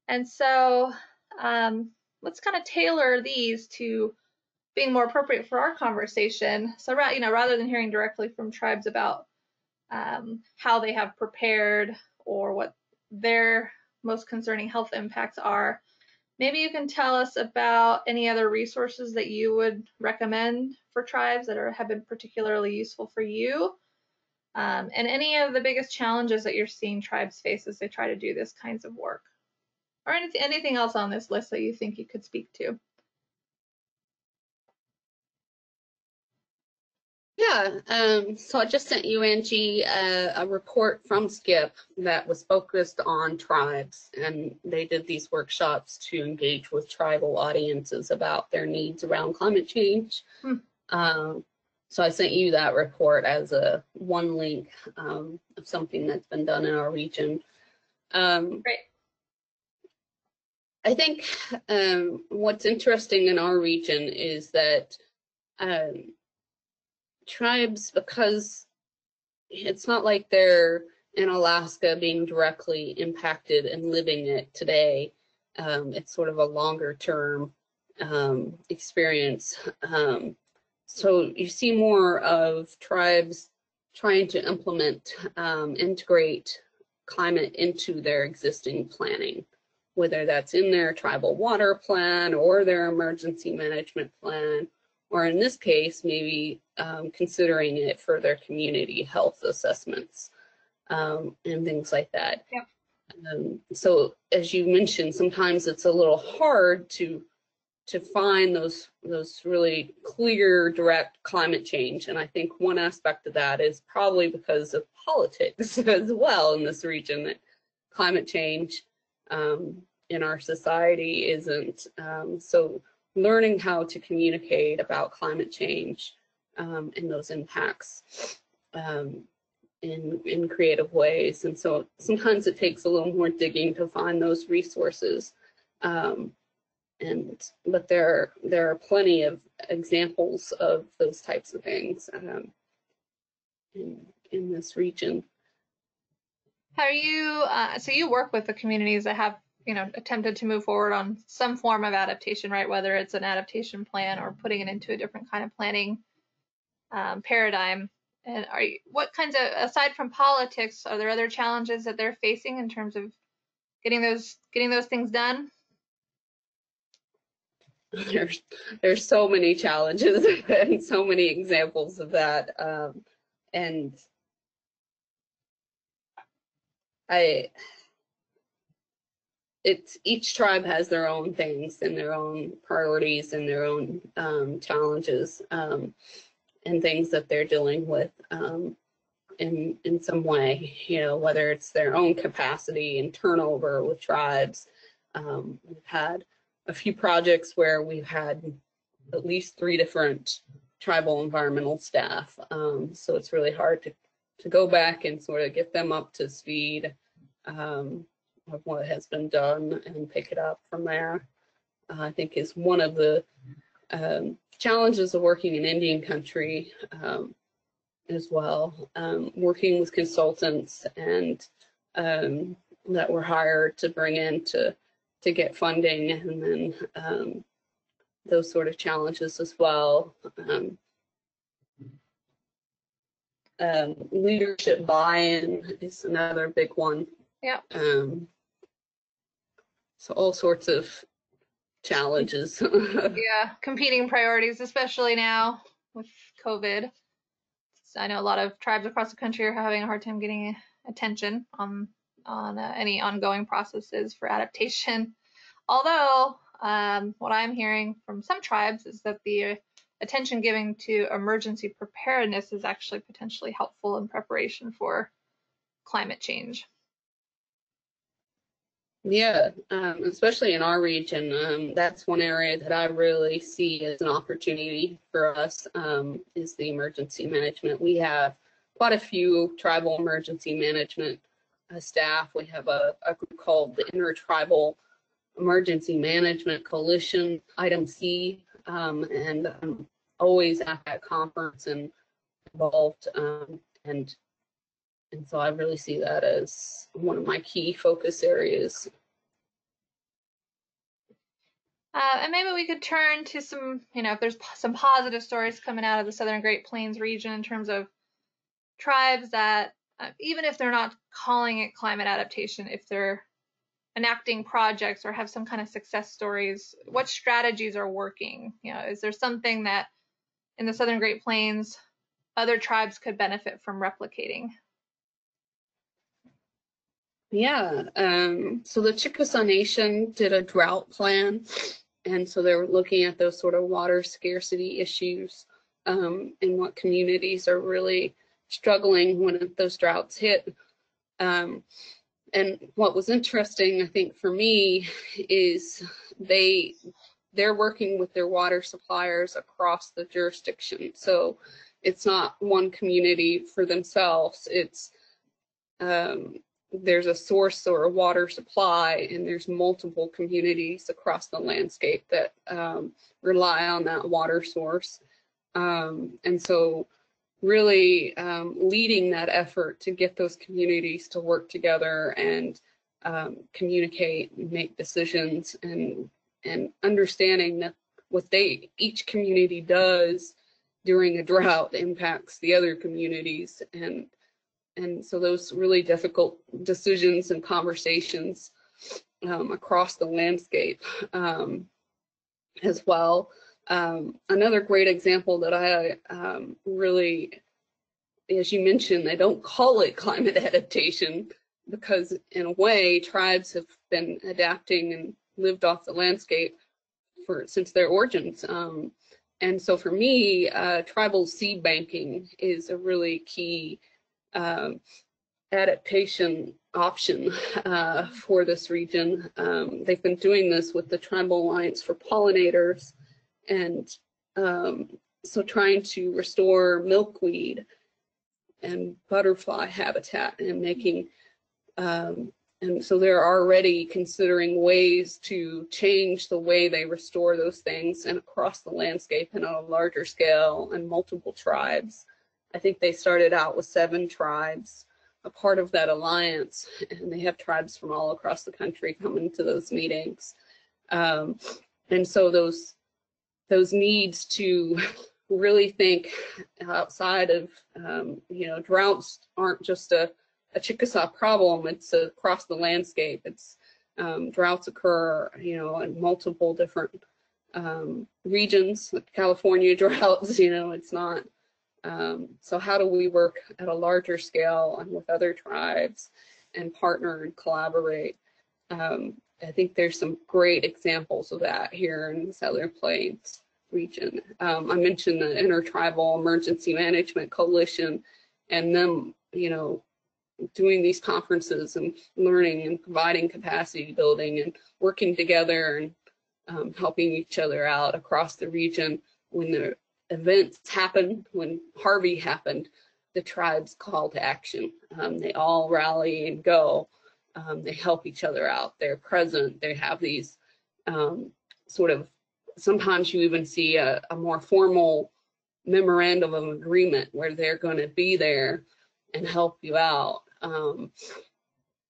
And so um, let's kind of tailor these to being more appropriate for our conversation. So, you know, rather than hearing directly from tribes about um, how they have prepared or what their most concerning health impacts are, maybe you can tell us about any other resources that you would recommend for tribes that are, have been particularly useful for you. Um, and any of the biggest challenges that you're seeing tribes face as they try to do this kinds of work. Or anything, anything else on this list that you think you could speak to. Yeah, um, so I just sent you, Angie, uh, a report from SCIP that was focused on tribes, and they did these workshops to engage with tribal audiences about their needs around climate change. Hmm. Um, so I sent you that report as a one link um, of something that's been done in our region. Um, Great. I think um, what's interesting in our region is that um, tribes because it's not like they're in Alaska being directly impacted and living it today. Um, it's sort of a longer term um, experience. Um, so you see more of tribes trying to implement, um, integrate climate into their existing planning, whether that's in their tribal water plan or their emergency management plan or in this case, maybe um, considering it for their community health assessments um, and things like that. Yep. Um, so as you mentioned, sometimes it's a little hard to to find those those really clear, direct climate change. And I think one aspect of that is probably because of politics as well in this region that climate change um, in our society isn't um, so learning how to communicate about climate change um, and those impacts um, in, in creative ways. And so sometimes it takes a little more digging to find those resources. Um, and but there there are plenty of examples of those types of things um, in in this region. How are you uh, so you work with the communities that have you know, attempted to move forward on some form of adaptation, right? Whether it's an adaptation plan or putting it into a different kind of planning um, paradigm. And are you, what kinds of, aside from politics, are there other challenges that they're facing in terms of getting those getting those things done? There's there's so many challenges and so many examples of that, um, and I it's each tribe has their own things and their own priorities and their own um, challenges um, and things that they're dealing with um, in in some way. You know, whether it's their own capacity and turnover with tribes. Um, we've had a few projects where we've had at least three different tribal environmental staff. Um, so it's really hard to to go back and sort of get them up to speed. Um, of what has been done and pick it up from there. Uh, I think is one of the um, challenges of working in Indian country um, as well. Um, working with consultants and um, that were hired to bring in to to get funding and then um, those sort of challenges as well. Um, leadership buy-in is another big one. Yeah. Um, so all sorts of challenges. yeah, competing priorities, especially now with COVID. I know a lot of tribes across the country are having a hard time getting attention on on uh, any ongoing processes for adaptation. Although um, what I'm hearing from some tribes is that the attention given to emergency preparedness is actually potentially helpful in preparation for climate change. Yeah, um, especially in our region, um, that's one area that I really see as an opportunity for us um, is the emergency management. We have quite a few tribal emergency management uh, staff. We have a, a, group called the Intertribal Emergency Management Coalition, ITEMC, um, and I'm always at that conference and involved um, and and so I really see that as one of my key focus areas. Uh, and maybe we could turn to some, you know, if there's some positive stories coming out of the Southern Great Plains region in terms of tribes that, uh, even if they're not calling it climate adaptation, if they're enacting projects or have some kind of success stories, what strategies are working? You know, is there something that in the Southern Great Plains other tribes could benefit from replicating? Yeah, um, so the Chickasaw Nation did a drought plan, and so they're looking at those sort of water scarcity issues um, and what communities are really struggling when those droughts hit. Um, and what was interesting, I think, for me, is they they're working with their water suppliers across the jurisdiction. So it's not one community for themselves. It's um, there's a source or a water supply, and there's multiple communities across the landscape that um, rely on that water source. Um, and so, really um, leading that effort to get those communities to work together and um, communicate, make decisions, and and understanding that what they each community does during a drought impacts the other communities and and so those really difficult decisions and conversations um, across the landscape um, as well. Um, another great example that I um, really, as you mentioned, they don't call it climate adaptation because in a way tribes have been adapting and lived off the landscape for since their origins. Um, and so for me, uh, tribal seed banking is a really key um, adaptation option uh, for this region. Um, they've been doing this with the Tribal Alliance for Pollinators, and um, so trying to restore milkweed and butterfly habitat and making um, and so they're already considering ways to change the way they restore those things and across the landscape and on a larger scale and multiple tribes. I think they started out with seven tribes, a part of that alliance, and they have tribes from all across the country coming to those meetings. Um, and so those those needs to really think outside of um, you know droughts aren't just a a Chickasaw problem. It's across the landscape. It's um, droughts occur, you know, in multiple different um, regions. California droughts, you know, it's not. Um, so how do we work at a larger scale and with other tribes and partner and collaborate? Um, I think there's some great examples of that here in the Southern Plains region. Um, I mentioned the Intertribal Emergency Management Coalition and them, you know, doing these conferences and learning and providing capacity building and working together and um, helping each other out across the region when the events happen when harvey happened the tribes call to action um, they all rally and go um, they help each other out they're present they have these um, sort of sometimes you even see a, a more formal memorandum of agreement where they're going to be there and help you out um,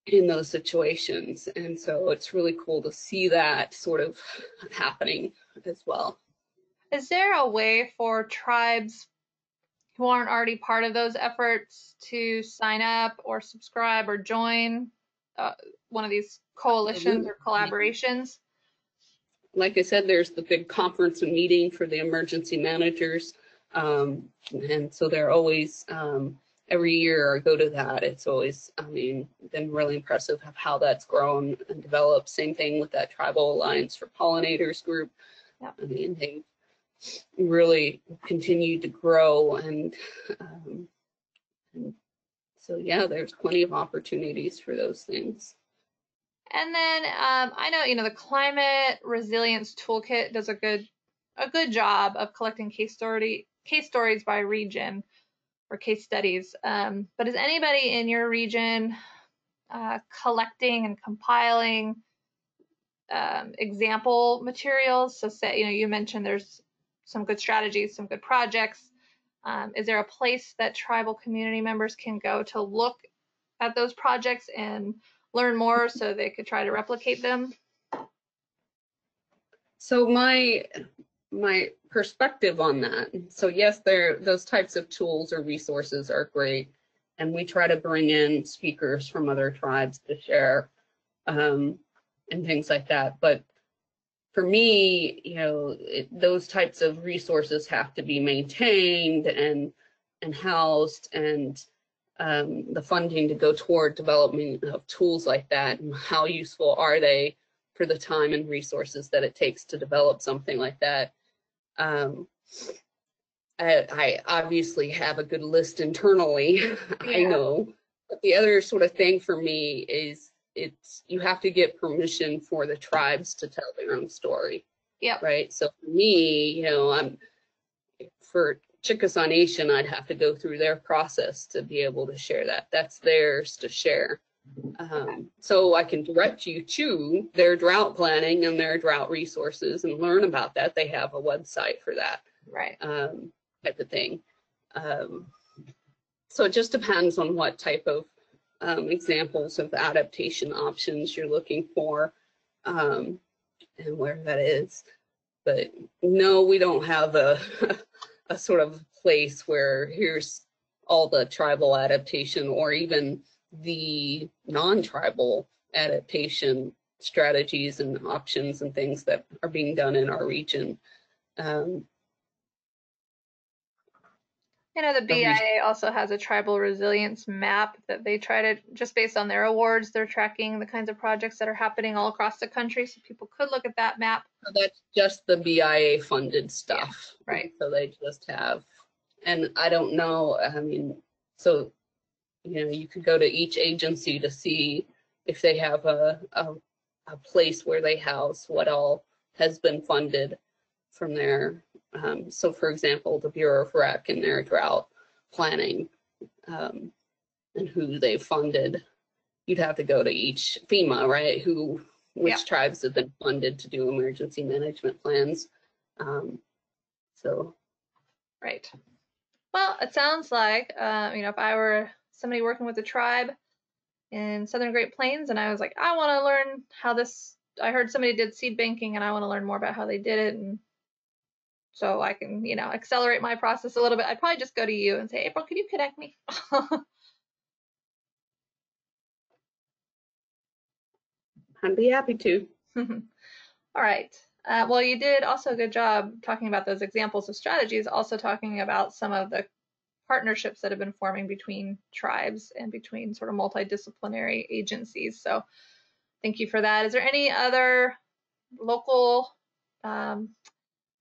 in those situations. And so it's really cool to see that sort of happening as well. Is there a way for tribes who aren't already part of those efforts to sign up or subscribe or join uh, one of these coalitions or collaborations? Like I said, there's the big conference and meeting for the emergency managers. Um, and so they're always um, every year I go to that. It's always, I mean, been really impressive of how that's grown and developed. Same thing with that Tribal Alliance for Pollinators group. Yeah. I mean, they really continued to grow and, um, and so yeah, there's plenty of opportunities for those things. And then um, I know you know the Climate Resilience Toolkit does a good a good job of collecting case story case stories by region or case studies. Um, but is anybody in your region uh, collecting and compiling um, example materials? So say, you know, you mentioned there's some good strategies, some good projects. Um, is there a place that tribal community members can go to look at those projects and learn more so they could try to replicate them? So my my perspective on that. So yes, there those types of tools or resources are great, and we try to bring in speakers from other tribes to share um, and things like that. But for me, you know, it, those types of resources have to be maintained and and housed, and um, the funding to go toward development of tools like that. And how useful are they for the time and resources that it takes to develop something like that? Um, I, I obviously have a good list internally, I know. But the other sort of thing for me is it's you have to get permission for the tribes to tell their own story, Yeah. right? So for me, you know, I'm for Chickasaw Nation, I'd have to go through their process to be able to share that. That's theirs to share. Um, so I can direct you to their drought planning and their drought resources and learn about that. They have a website for that Right. um, type of thing. Um, so it just depends on what type of um, examples of adaptation options you're looking for um, and where that is. But no, we don't have a, a sort of place where here's all the tribal adaptation or even the non-tribal adaptation strategies and options and things that are being done in our region. Um, I know the BIA also has a tribal resilience map that they try to, just based on their awards, they're tracking the kinds of projects that are happening all across the country. So people could look at that map. So That's just the BIA funded stuff. right. So they just have, and I don't know, I mean, so, you know, you could go to each agency to see if they have a, a, a place where they house what all has been funded from there. Um, so for example, the Bureau of Rec and their drought planning, um, and who they funded, you'd have to go to each FEMA, right? Who, which Yeah. tribes have been funded to do emergency management plans. Um, so Right. Well, it sounds like, uh, you know, if I were somebody working with a tribe in Southern Great Plains and I was like, I want to learn how this, I heard somebody did seed banking and I want to learn more about how they did it. And so I can, you know, accelerate my process a little bit. I'd probably just go to you and say, April, could you connect me? I'd be happy to. All right. Uh, well, you did also a good job talking about those examples of strategies, also talking about some of the partnerships that have been forming between tribes and between sort of multidisciplinary agencies. So thank you for that. Is there any other local um,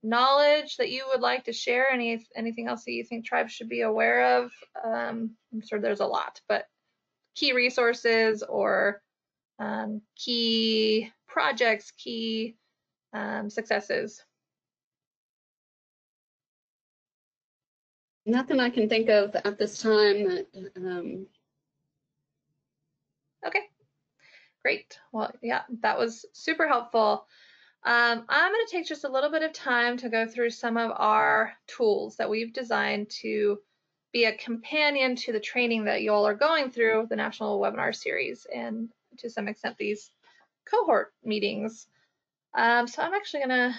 knowledge that you would like to share? Any anything else that you think tribes should be aware of? Um, I'm sure there's a lot, but key resources or um, key projects, key um, successes. Nothing I can think of at this time that, um, Okay, great. Well, yeah, that was super helpful. Um, I'm going to take just a little bit of time to go through some of our tools that we've designed to be a companion to the training that you all are going through, the national webinar series, and to some extent these cohort meetings. Um, so I'm actually going to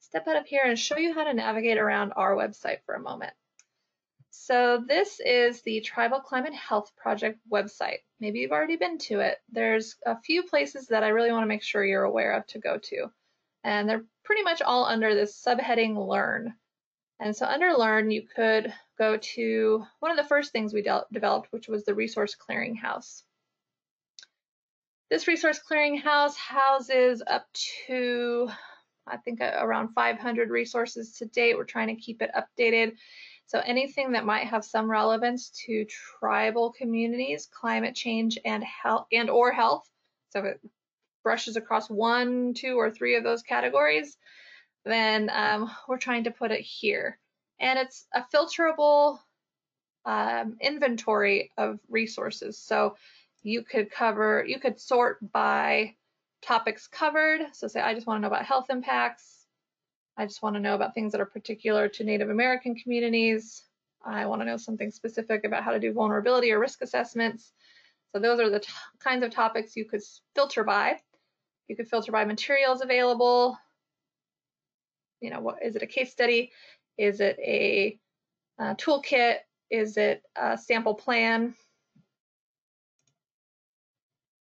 step out of here and show you how to navigate around our website for a moment. So this is the Tribal Climate Health Project website. Maybe you've already been to it. There's a few places that I really want to make sure you're aware of to go to. And they're pretty much all under this subheading Learn. And so under Learn, you could go to one of the first things we de developed, which was the Resource Clearinghouse. This Resource Clearinghouse houses up to, I think, around 500 resources to date. We're trying to keep it updated. So anything that might have some relevance to tribal communities, climate change, and health and or health. So brushes across one, two, or three of those categories, then um, we're trying to put it here. And it's a filterable um, inventory of resources. So you could cover, you could sort by topics covered. So say, I just want to know about health impacts. I just want to know about things that are particular to Native American communities. I want to know something specific about how to do vulnerability or risk assessments. So those are the kinds of topics you could filter by. You could filter by materials available. you know, what is it a case study? Is it a, a toolkit? Is it a sample plan?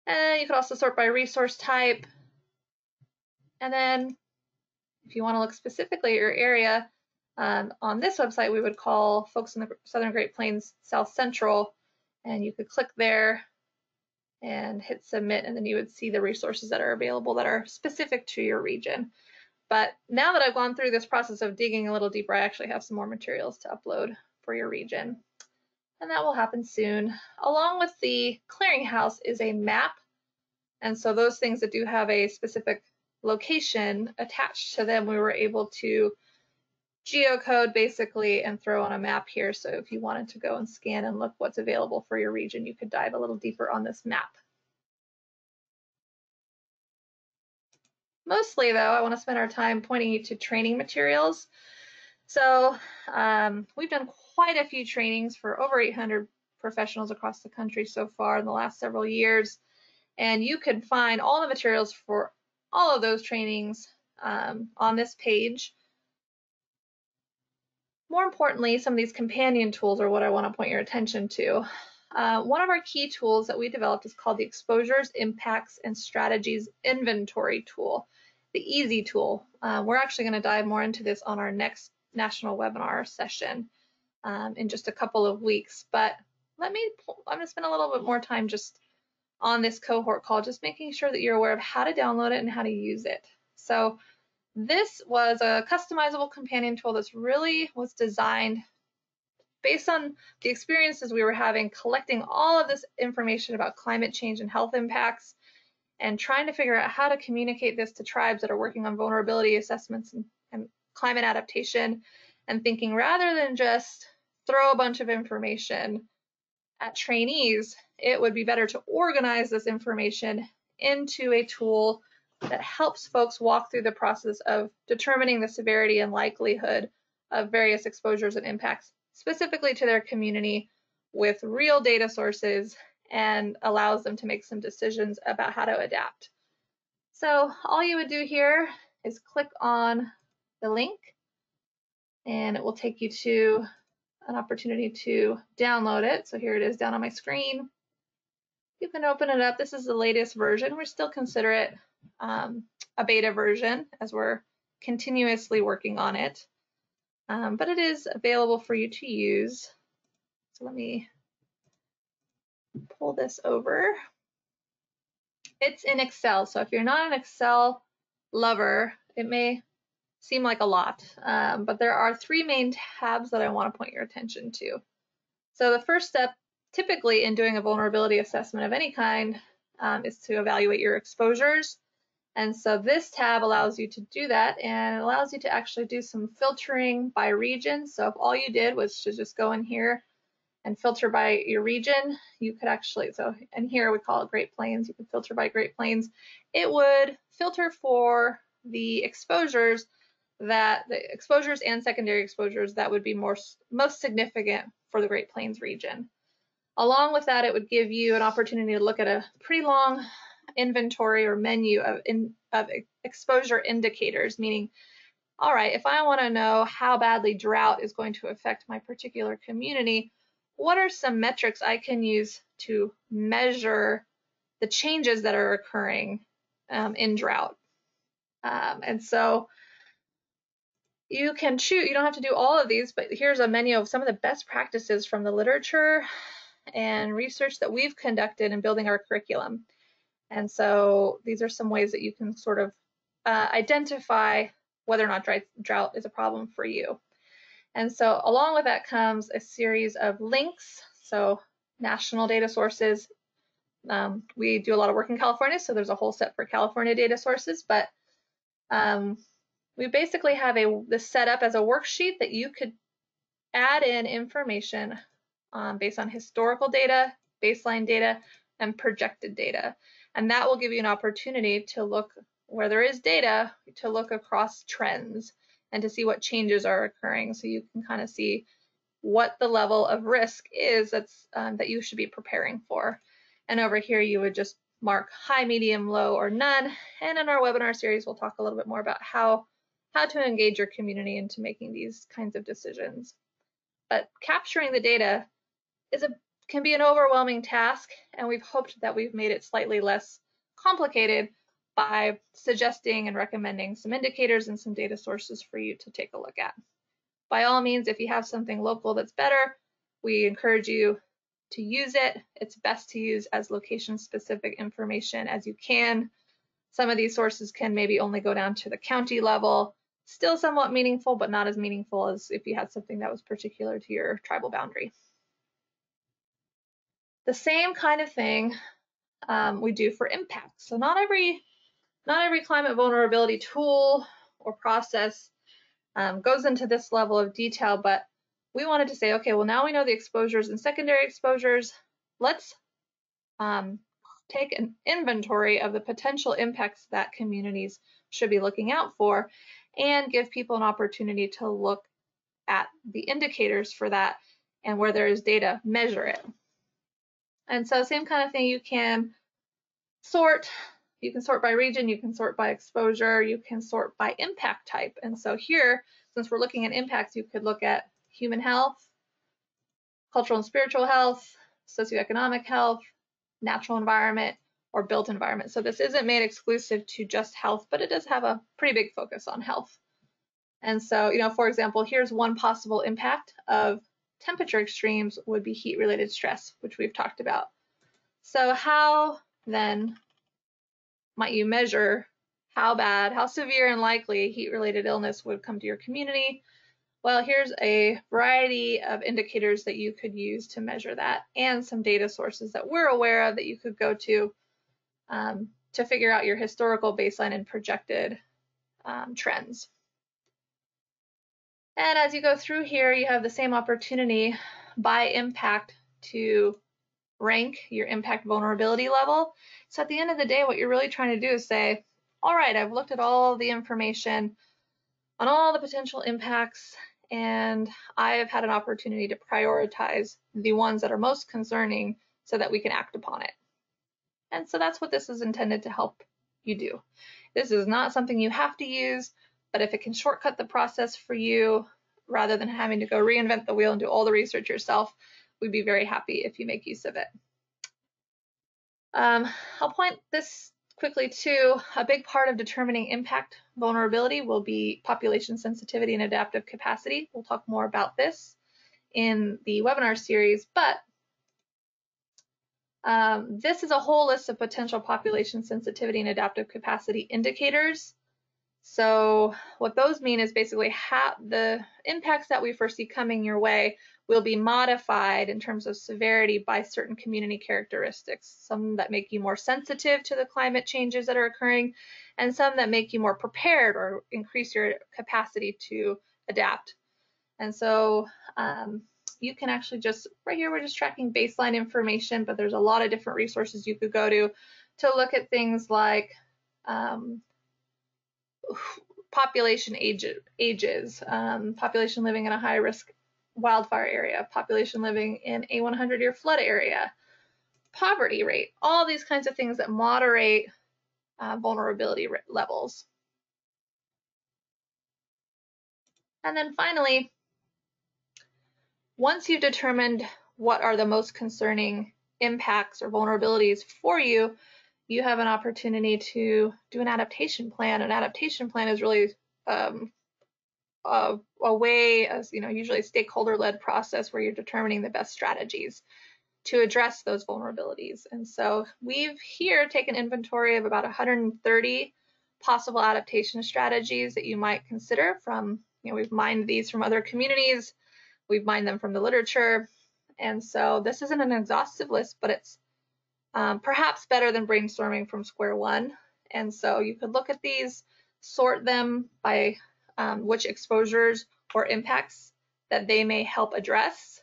And you could also sort by resource type. And then if you want to look specifically at your area, um, on this website, we would call folks in the Southern Great Plains South Central, and you could click there and hit submit, and then you would see the resources that are available that are specific to your region. But now that I've gone through this process of digging a little deeper, I actually have some more materials to upload for your region. And that will happen soon. Along with the clearinghouse is a map. And so those things that do have a specific location attached to them, we were able to geocode basically and throw on a map here. So if you wanted to go and scan and look what's available for your region, you could dive a little deeper on this map. Mostly though, I want to spend our time pointing you to training materials. So um, we've done quite a few trainings for over 800 professionals across the country so far in the last several years. And you can find all the materials for all of those trainings um, on this page. More importantly, some of these companion tools are what I want to point your attention to. Uh, one of our key tools that we developed is called the Exposures, Impacts, and Strategies Inventory Tool, the EASY tool. Uh, we're actually going to dive more into this on our next national webinar session um, in just a couple of weeks. But let me, I'm going to spend a little bit more time just on this cohort call, just making sure that you're aware of how to download it and how to use it. So this was a customizable companion tool that's really was designed based on the experiences we were having collecting all of this information about climate change and health impacts and trying to figure out how to communicate this to tribes that are working on vulnerability assessments and, and climate adaptation and thinking rather than just throw a bunch of information at trainees, it would be better to organize this information into a tool that helps folks walk through the process of determining the severity and likelihood of various exposures and impacts specifically to their community with real data sources and allows them to make some decisions about how to adapt. So all you would do here is click on the link and it will take you to an opportunity to download it. So here it is down on my screen. You can open it up. This is the latest version. We still consider it um, a beta version as we're continuously working on it. Um, but it is available for you to use. So let me pull this over. It's in Excel. So if you're not an Excel lover, it may seem like a lot, um, but there are three main tabs that I want to point your attention to. So the first step typically in doing a vulnerability assessment of any kind um, is to evaluate your exposures and so this tab allows you to do that and it allows you to actually do some filtering by region. So if all you did was to just go in here and filter by your region, you could actually, so and here we call it Great Plains, you could filter by Great Plains. It would filter for the exposures that the exposures and secondary exposures that would be more most significant for the Great Plains region. Along with that, it would give you an opportunity to look at a pretty long inventory or menu of, in, of exposure indicators, meaning, all right, if I want to know how badly drought is going to affect my particular community, what are some metrics I can use to measure the changes that are occurring um, in drought? Um, and so you can choose, you don't have to do all of these, but here's a menu of some of the best practices from the literature and research that we've conducted in building our curriculum. And so these are some ways that you can sort of uh, identify whether or not dry, drought is a problem for you. And so along with that comes a series of links. So national data sources. Um, we do a lot of work in California, so there's a whole set for California data sources, but um, we basically have a this set up as a worksheet that you could add in information um, based on historical data, baseline data, and projected data. And that will give you an opportunity to look where there is data to look across trends and to see what changes are occurring. So you can kind of see what the level of risk is that's um, that you should be preparing for. And over here, you would just mark high, medium, low, or none. And in our webinar series, we'll talk a little bit more about how how to engage your community into making these kinds of decisions. But capturing the data is a can be an overwhelming task, and we've hoped that we've made it slightly less complicated by suggesting and recommending some indicators and some data sources for you to take a look at. By all means, if you have something local that's better, we encourage you to use it. It's best to use as location specific information as you can. Some of these sources can maybe only go down to the county level, still somewhat meaningful, but not as meaningful as if you had something that was particular to your tribal boundary. The same kind of thing um, we do for impact. So not every not every climate vulnerability tool or process um, goes into this level of detail, but we wanted to say, okay, well now we know the exposures and secondary exposures. Let's um, take an inventory of the potential impacts that communities should be looking out for and give people an opportunity to look at the indicators for that and where there is data, measure it. And so same kind of thing, you can sort, you can sort by region, you can sort by exposure, you can sort by impact type. And so here, since we're looking at impacts, you could look at human health, cultural and spiritual health, socioeconomic health, natural environment, or built environment. So this isn't made exclusive to just health, but it does have a pretty big focus on health. And so, you know, for example, here's one possible impact of temperature extremes would be heat related stress, which we've talked about. So how then might you measure how bad, how severe and likely heat related illness would come to your community? Well, here's a variety of indicators that you could use to measure that and some data sources that we're aware of that you could go to um, to figure out your historical baseline and projected um, trends. And as you go through here, you have the same opportunity by impact to rank your impact vulnerability level. So at the end of the day, what you're really trying to do is say, all right, I've looked at all the information on all the potential impacts, and I have had an opportunity to prioritize the ones that are most concerning so that we can act upon it. And so that's what this is intended to help you do. This is not something you have to use, but if it can shortcut the process for you rather than having to go reinvent the wheel and do all the research yourself, we'd be very happy if you make use of it. Um, I'll point this quickly to a big part of determining impact vulnerability will be population sensitivity and adaptive capacity. We'll talk more about this in the webinar series, but um, this is a whole list of potential population sensitivity and adaptive capacity indicators. So what those mean is basically how the impacts that we foresee coming your way will be modified in terms of severity by certain community characteristics, some that make you more sensitive to the climate changes that are occurring, and some that make you more prepared or increase your capacity to adapt. And so um, you can actually just, right here, we're just tracking baseline information, but there's a lot of different resources you could go to to look at things like um, population age, ages, um, population living in a high risk wildfire area, population living in a 100 year flood area, poverty rate, all these kinds of things that moderate uh, vulnerability levels. And then finally, once you've determined what are the most concerning impacts or vulnerabilities for you, you have an opportunity to do an adaptation plan. An adaptation plan is really um, a, a, way, as you know, usually a stakeholder-led process where you're determining the best strategies to address those vulnerabilities. And so we've here taken inventory of about 130 possible adaptation strategies that you might consider from, you know, we've mined these from other communities, we've mined them from the literature. And so this isn't an exhaustive list, but it's um, perhaps better than brainstorming from square one. And so you could look at these, sort them by um, which exposures or impacts that they may help address.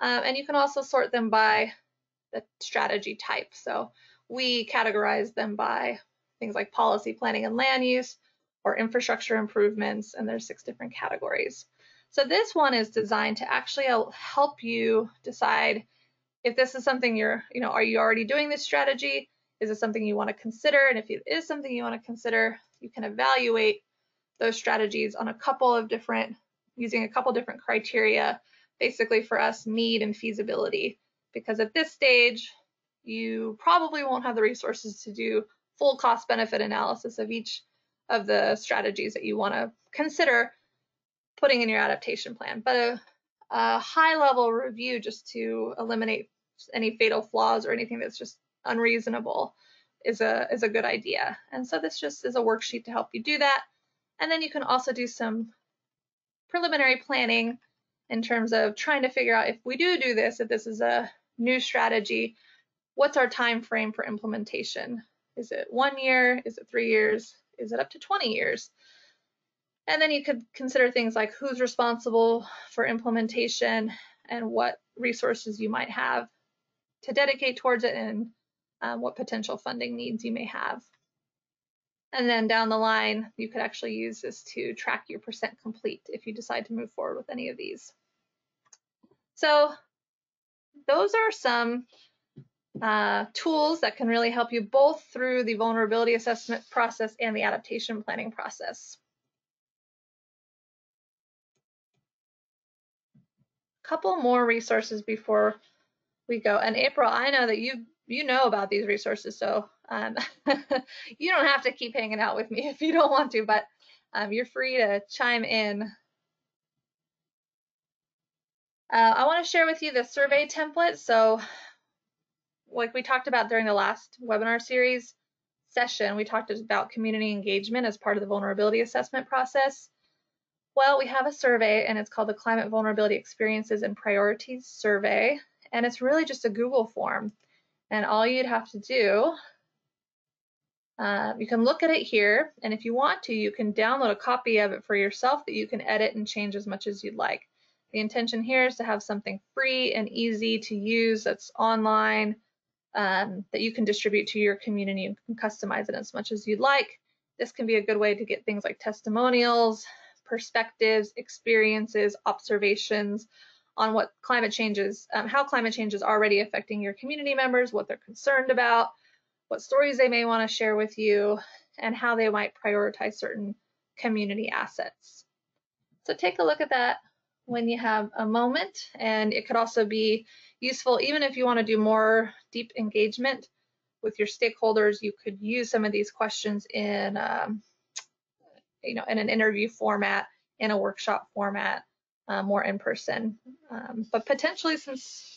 Um, and you can also sort them by the strategy type. So we categorize them by things like policy planning and land use or infrastructure improvements, and there's six different categories. So this one is designed to actually help you decide if this is something you're, you know, are you already doing this strategy? Is it something you want to consider? And if it is something you want to consider, you can evaluate those strategies on a couple of different, using a couple different criteria, basically for us need and feasibility. Because at this stage, you probably won't have the resources to do full cost benefit analysis of each of the strategies that you want to consider putting in your adaptation plan. But a, a high level review just to eliminate any fatal flaws or anything that's just unreasonable is a is a good idea. And so this just is a worksheet to help you do that. And then you can also do some preliminary planning in terms of trying to figure out if we do do this, if this is a new strategy, what's our time frame for implementation? Is it one year? Is it three years? Is it up to 20 years? And then you could consider things like who's responsible for implementation and what resources you might have to dedicate towards it and um, what potential funding needs you may have. And then down the line, you could actually use this to track your percent complete if you decide to move forward with any of these. So those are some uh, tools that can really help you both through the vulnerability assessment process and the adaptation planning process. A couple more resources before we go. And April, I know that you you know about these resources, so um, you don't have to keep hanging out with me if you don't want to, but um, you're free to chime in. Uh, I want to share with you the survey template. So like we talked about during the last webinar series session, we talked about community engagement as part of the vulnerability assessment process. Well, we have a survey and it's called the Climate Vulnerability Experiences and Priorities Survey. And it's really just a Google form. And all you'd have to do, uh, you can look at it here. And if you want to, you can download a copy of it for yourself that you can edit and change as much as you'd like. The intention here is to have something free and easy to use that's online um, that you can distribute to your community and can customize it as much as you'd like. This can be a good way to get things like testimonials, perspectives, experiences, observations on what climate changes, um, how climate change is already affecting your community members, what they're concerned about, what stories they may want to share with you, and how they might prioritize certain community assets. So take a look at that when you have a moment, and it could also be useful even if you want to do more deep engagement with your stakeholders. You could use some of these questions in, um, you know, in an interview format, in a workshop format, um, more in person. Um, but potentially, since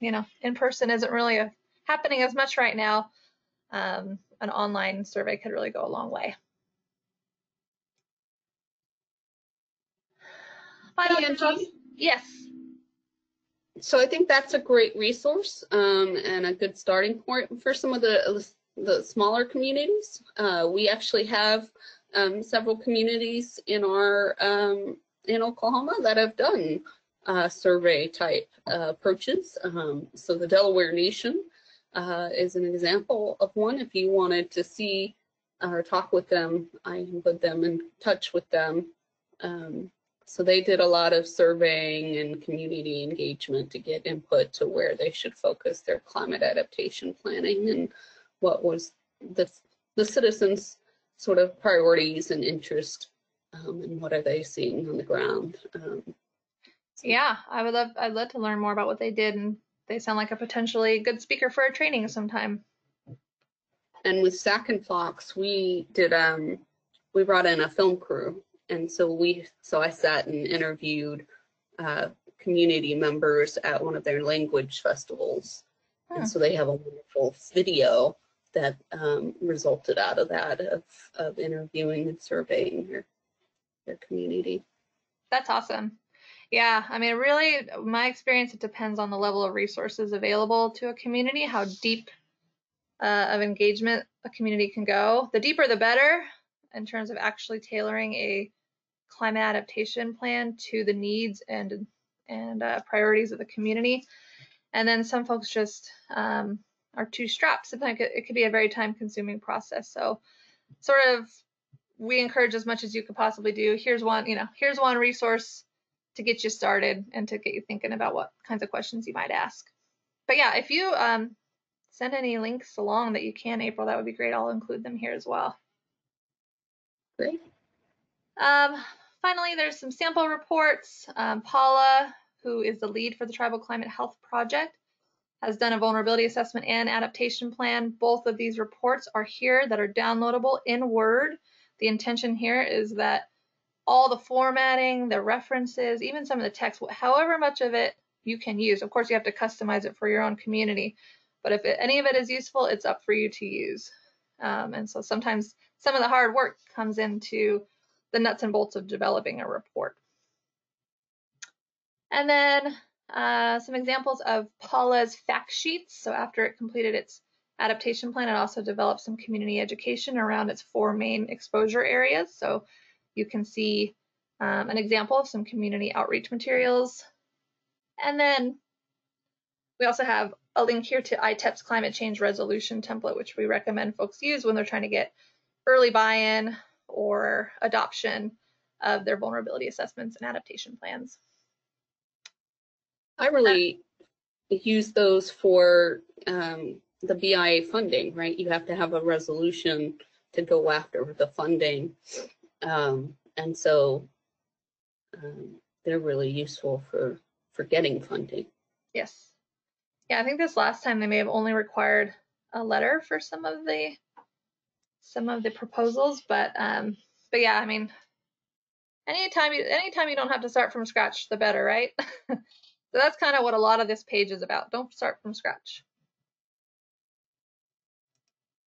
you know, in person isn't really a, happening as much right now, um, an online survey could really go a long way. Final yes so I think that's a great resource um, and a good starting point for some of the the smaller communities. Uh, we actually have um, several communities in our um, in Oklahoma that have done uh, survey type uh, approaches. Um, so the Delaware Nation uh, is an example of one. If you wanted to see or talk with them, I put them in touch with them. Um, so they did a lot of surveying and community engagement to get input to where they should focus their climate adaptation planning and what was the, the citizens' sort of priorities and interest um, and what are they seeing on the ground. Um, yeah, I would love I'd love to learn more about what they did and they sound like a potentially good speaker for a training sometime. And with SAC and Fox, we did um we brought in a film crew and so we so I sat and interviewed uh, community members at one of their language festivals, hmm. and so they have a wonderful video that um, resulted out of that of of interviewing and surveying their their community. That's awesome. Yeah, I mean, really, my experience, it depends on the level of resources available to a community, how deep uh, of engagement a community can go. The deeper, the better in terms of actually tailoring a climate adaptation plan to the needs and and uh, priorities of the community. And then some folks just um, are too strapped. Sometimes it could be a very time consuming process. So sort of we encourage as much as you could possibly do. Here's one, you know, here's one resource to get you started and to get you thinking about what kinds of questions you might ask. But yeah, if you um, send any links along that you can, April, that would be great. I'll include them here as well. Great. Um, finally, there's some sample reports. Um, Pala, who is the lead for the Tribal Climate Health Project, has done a vulnerability assessment and adaptation plan. Both of these reports are here that are downloadable in Word. The intention here is that all the formatting, the references, even some of the text, however much of it you can use. Of course, you have to customize it for your own community, but if it, any of it is useful, it's up for you to use. Um, and so sometimes some of the hard work comes into the nuts and bolts of developing a report. And then uh, some examples of Pala's fact sheets. So after it completed its adaptation plan, it also developed some community education around its four main exposure areas. So you can see um, an example of some community outreach materials. And then we also have a link here to ITEP's climate change resolution template, which we recommend folks use when they're trying to get early buy-in or adoption of their vulnerability assessments and adaptation plans. I really use those for um, the BIA funding, right? You have to have a resolution to go after the funding. Um, and so um, they're really useful for, for getting funding. Yes. Yeah, I think this last time they may have only required a letter for some of the some of the proposals, but um, but yeah, I mean, anytime you anytime you don't have to start from scratch, the better, right? so that's kind of what a lot of this page is about. Don't start from scratch.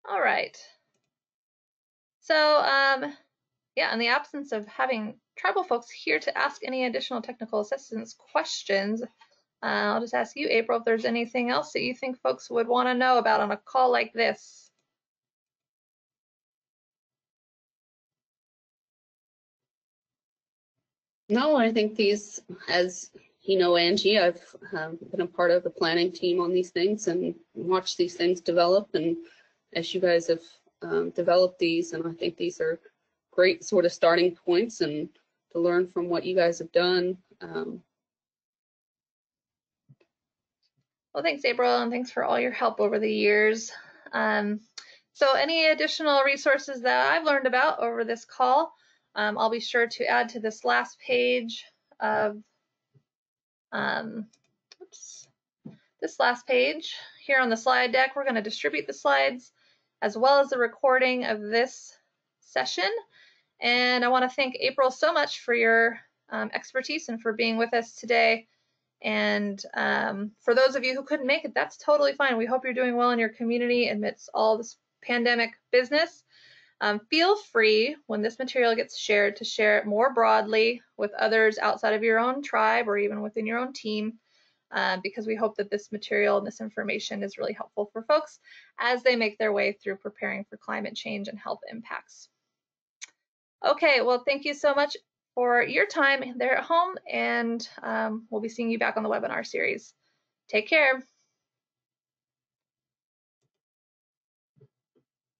All right. So um, yeah, in the absence of having tribal folks here to ask any additional technical assistance questions, uh, I'll just ask you, April, if there's anything else that you think folks would want to know about on a call like this. No, I think these, as you know, Angie, I've um, been a part of the planning team on these things and watched these things develop. And as you guys have um, developed these, and I think these are great sort of starting points and to learn from what you guys have done. Um, well, thanks, April, and thanks for all your help over the years. Um, so any additional resources that I've learned about over this call, um, I'll be sure to add to this last page of um, oops, this last page here on the slide deck. We're going to distribute the slides as well as the recording of this session. And I want to thank April so much for your um, expertise and for being with us today. And um, for those of you who couldn't make it, that's totally fine. We hope you're doing well in your community amidst all this pandemic business. Um, feel free when this material gets shared to share it more broadly with others outside of your own tribe or even within your own team uh, because we hope that this material and this information is really helpful for folks as they make their way through preparing for climate change and health impacts. Okay, well, thank you so much for your time there at home and um, we'll be seeing you back on the webinar series. Take care.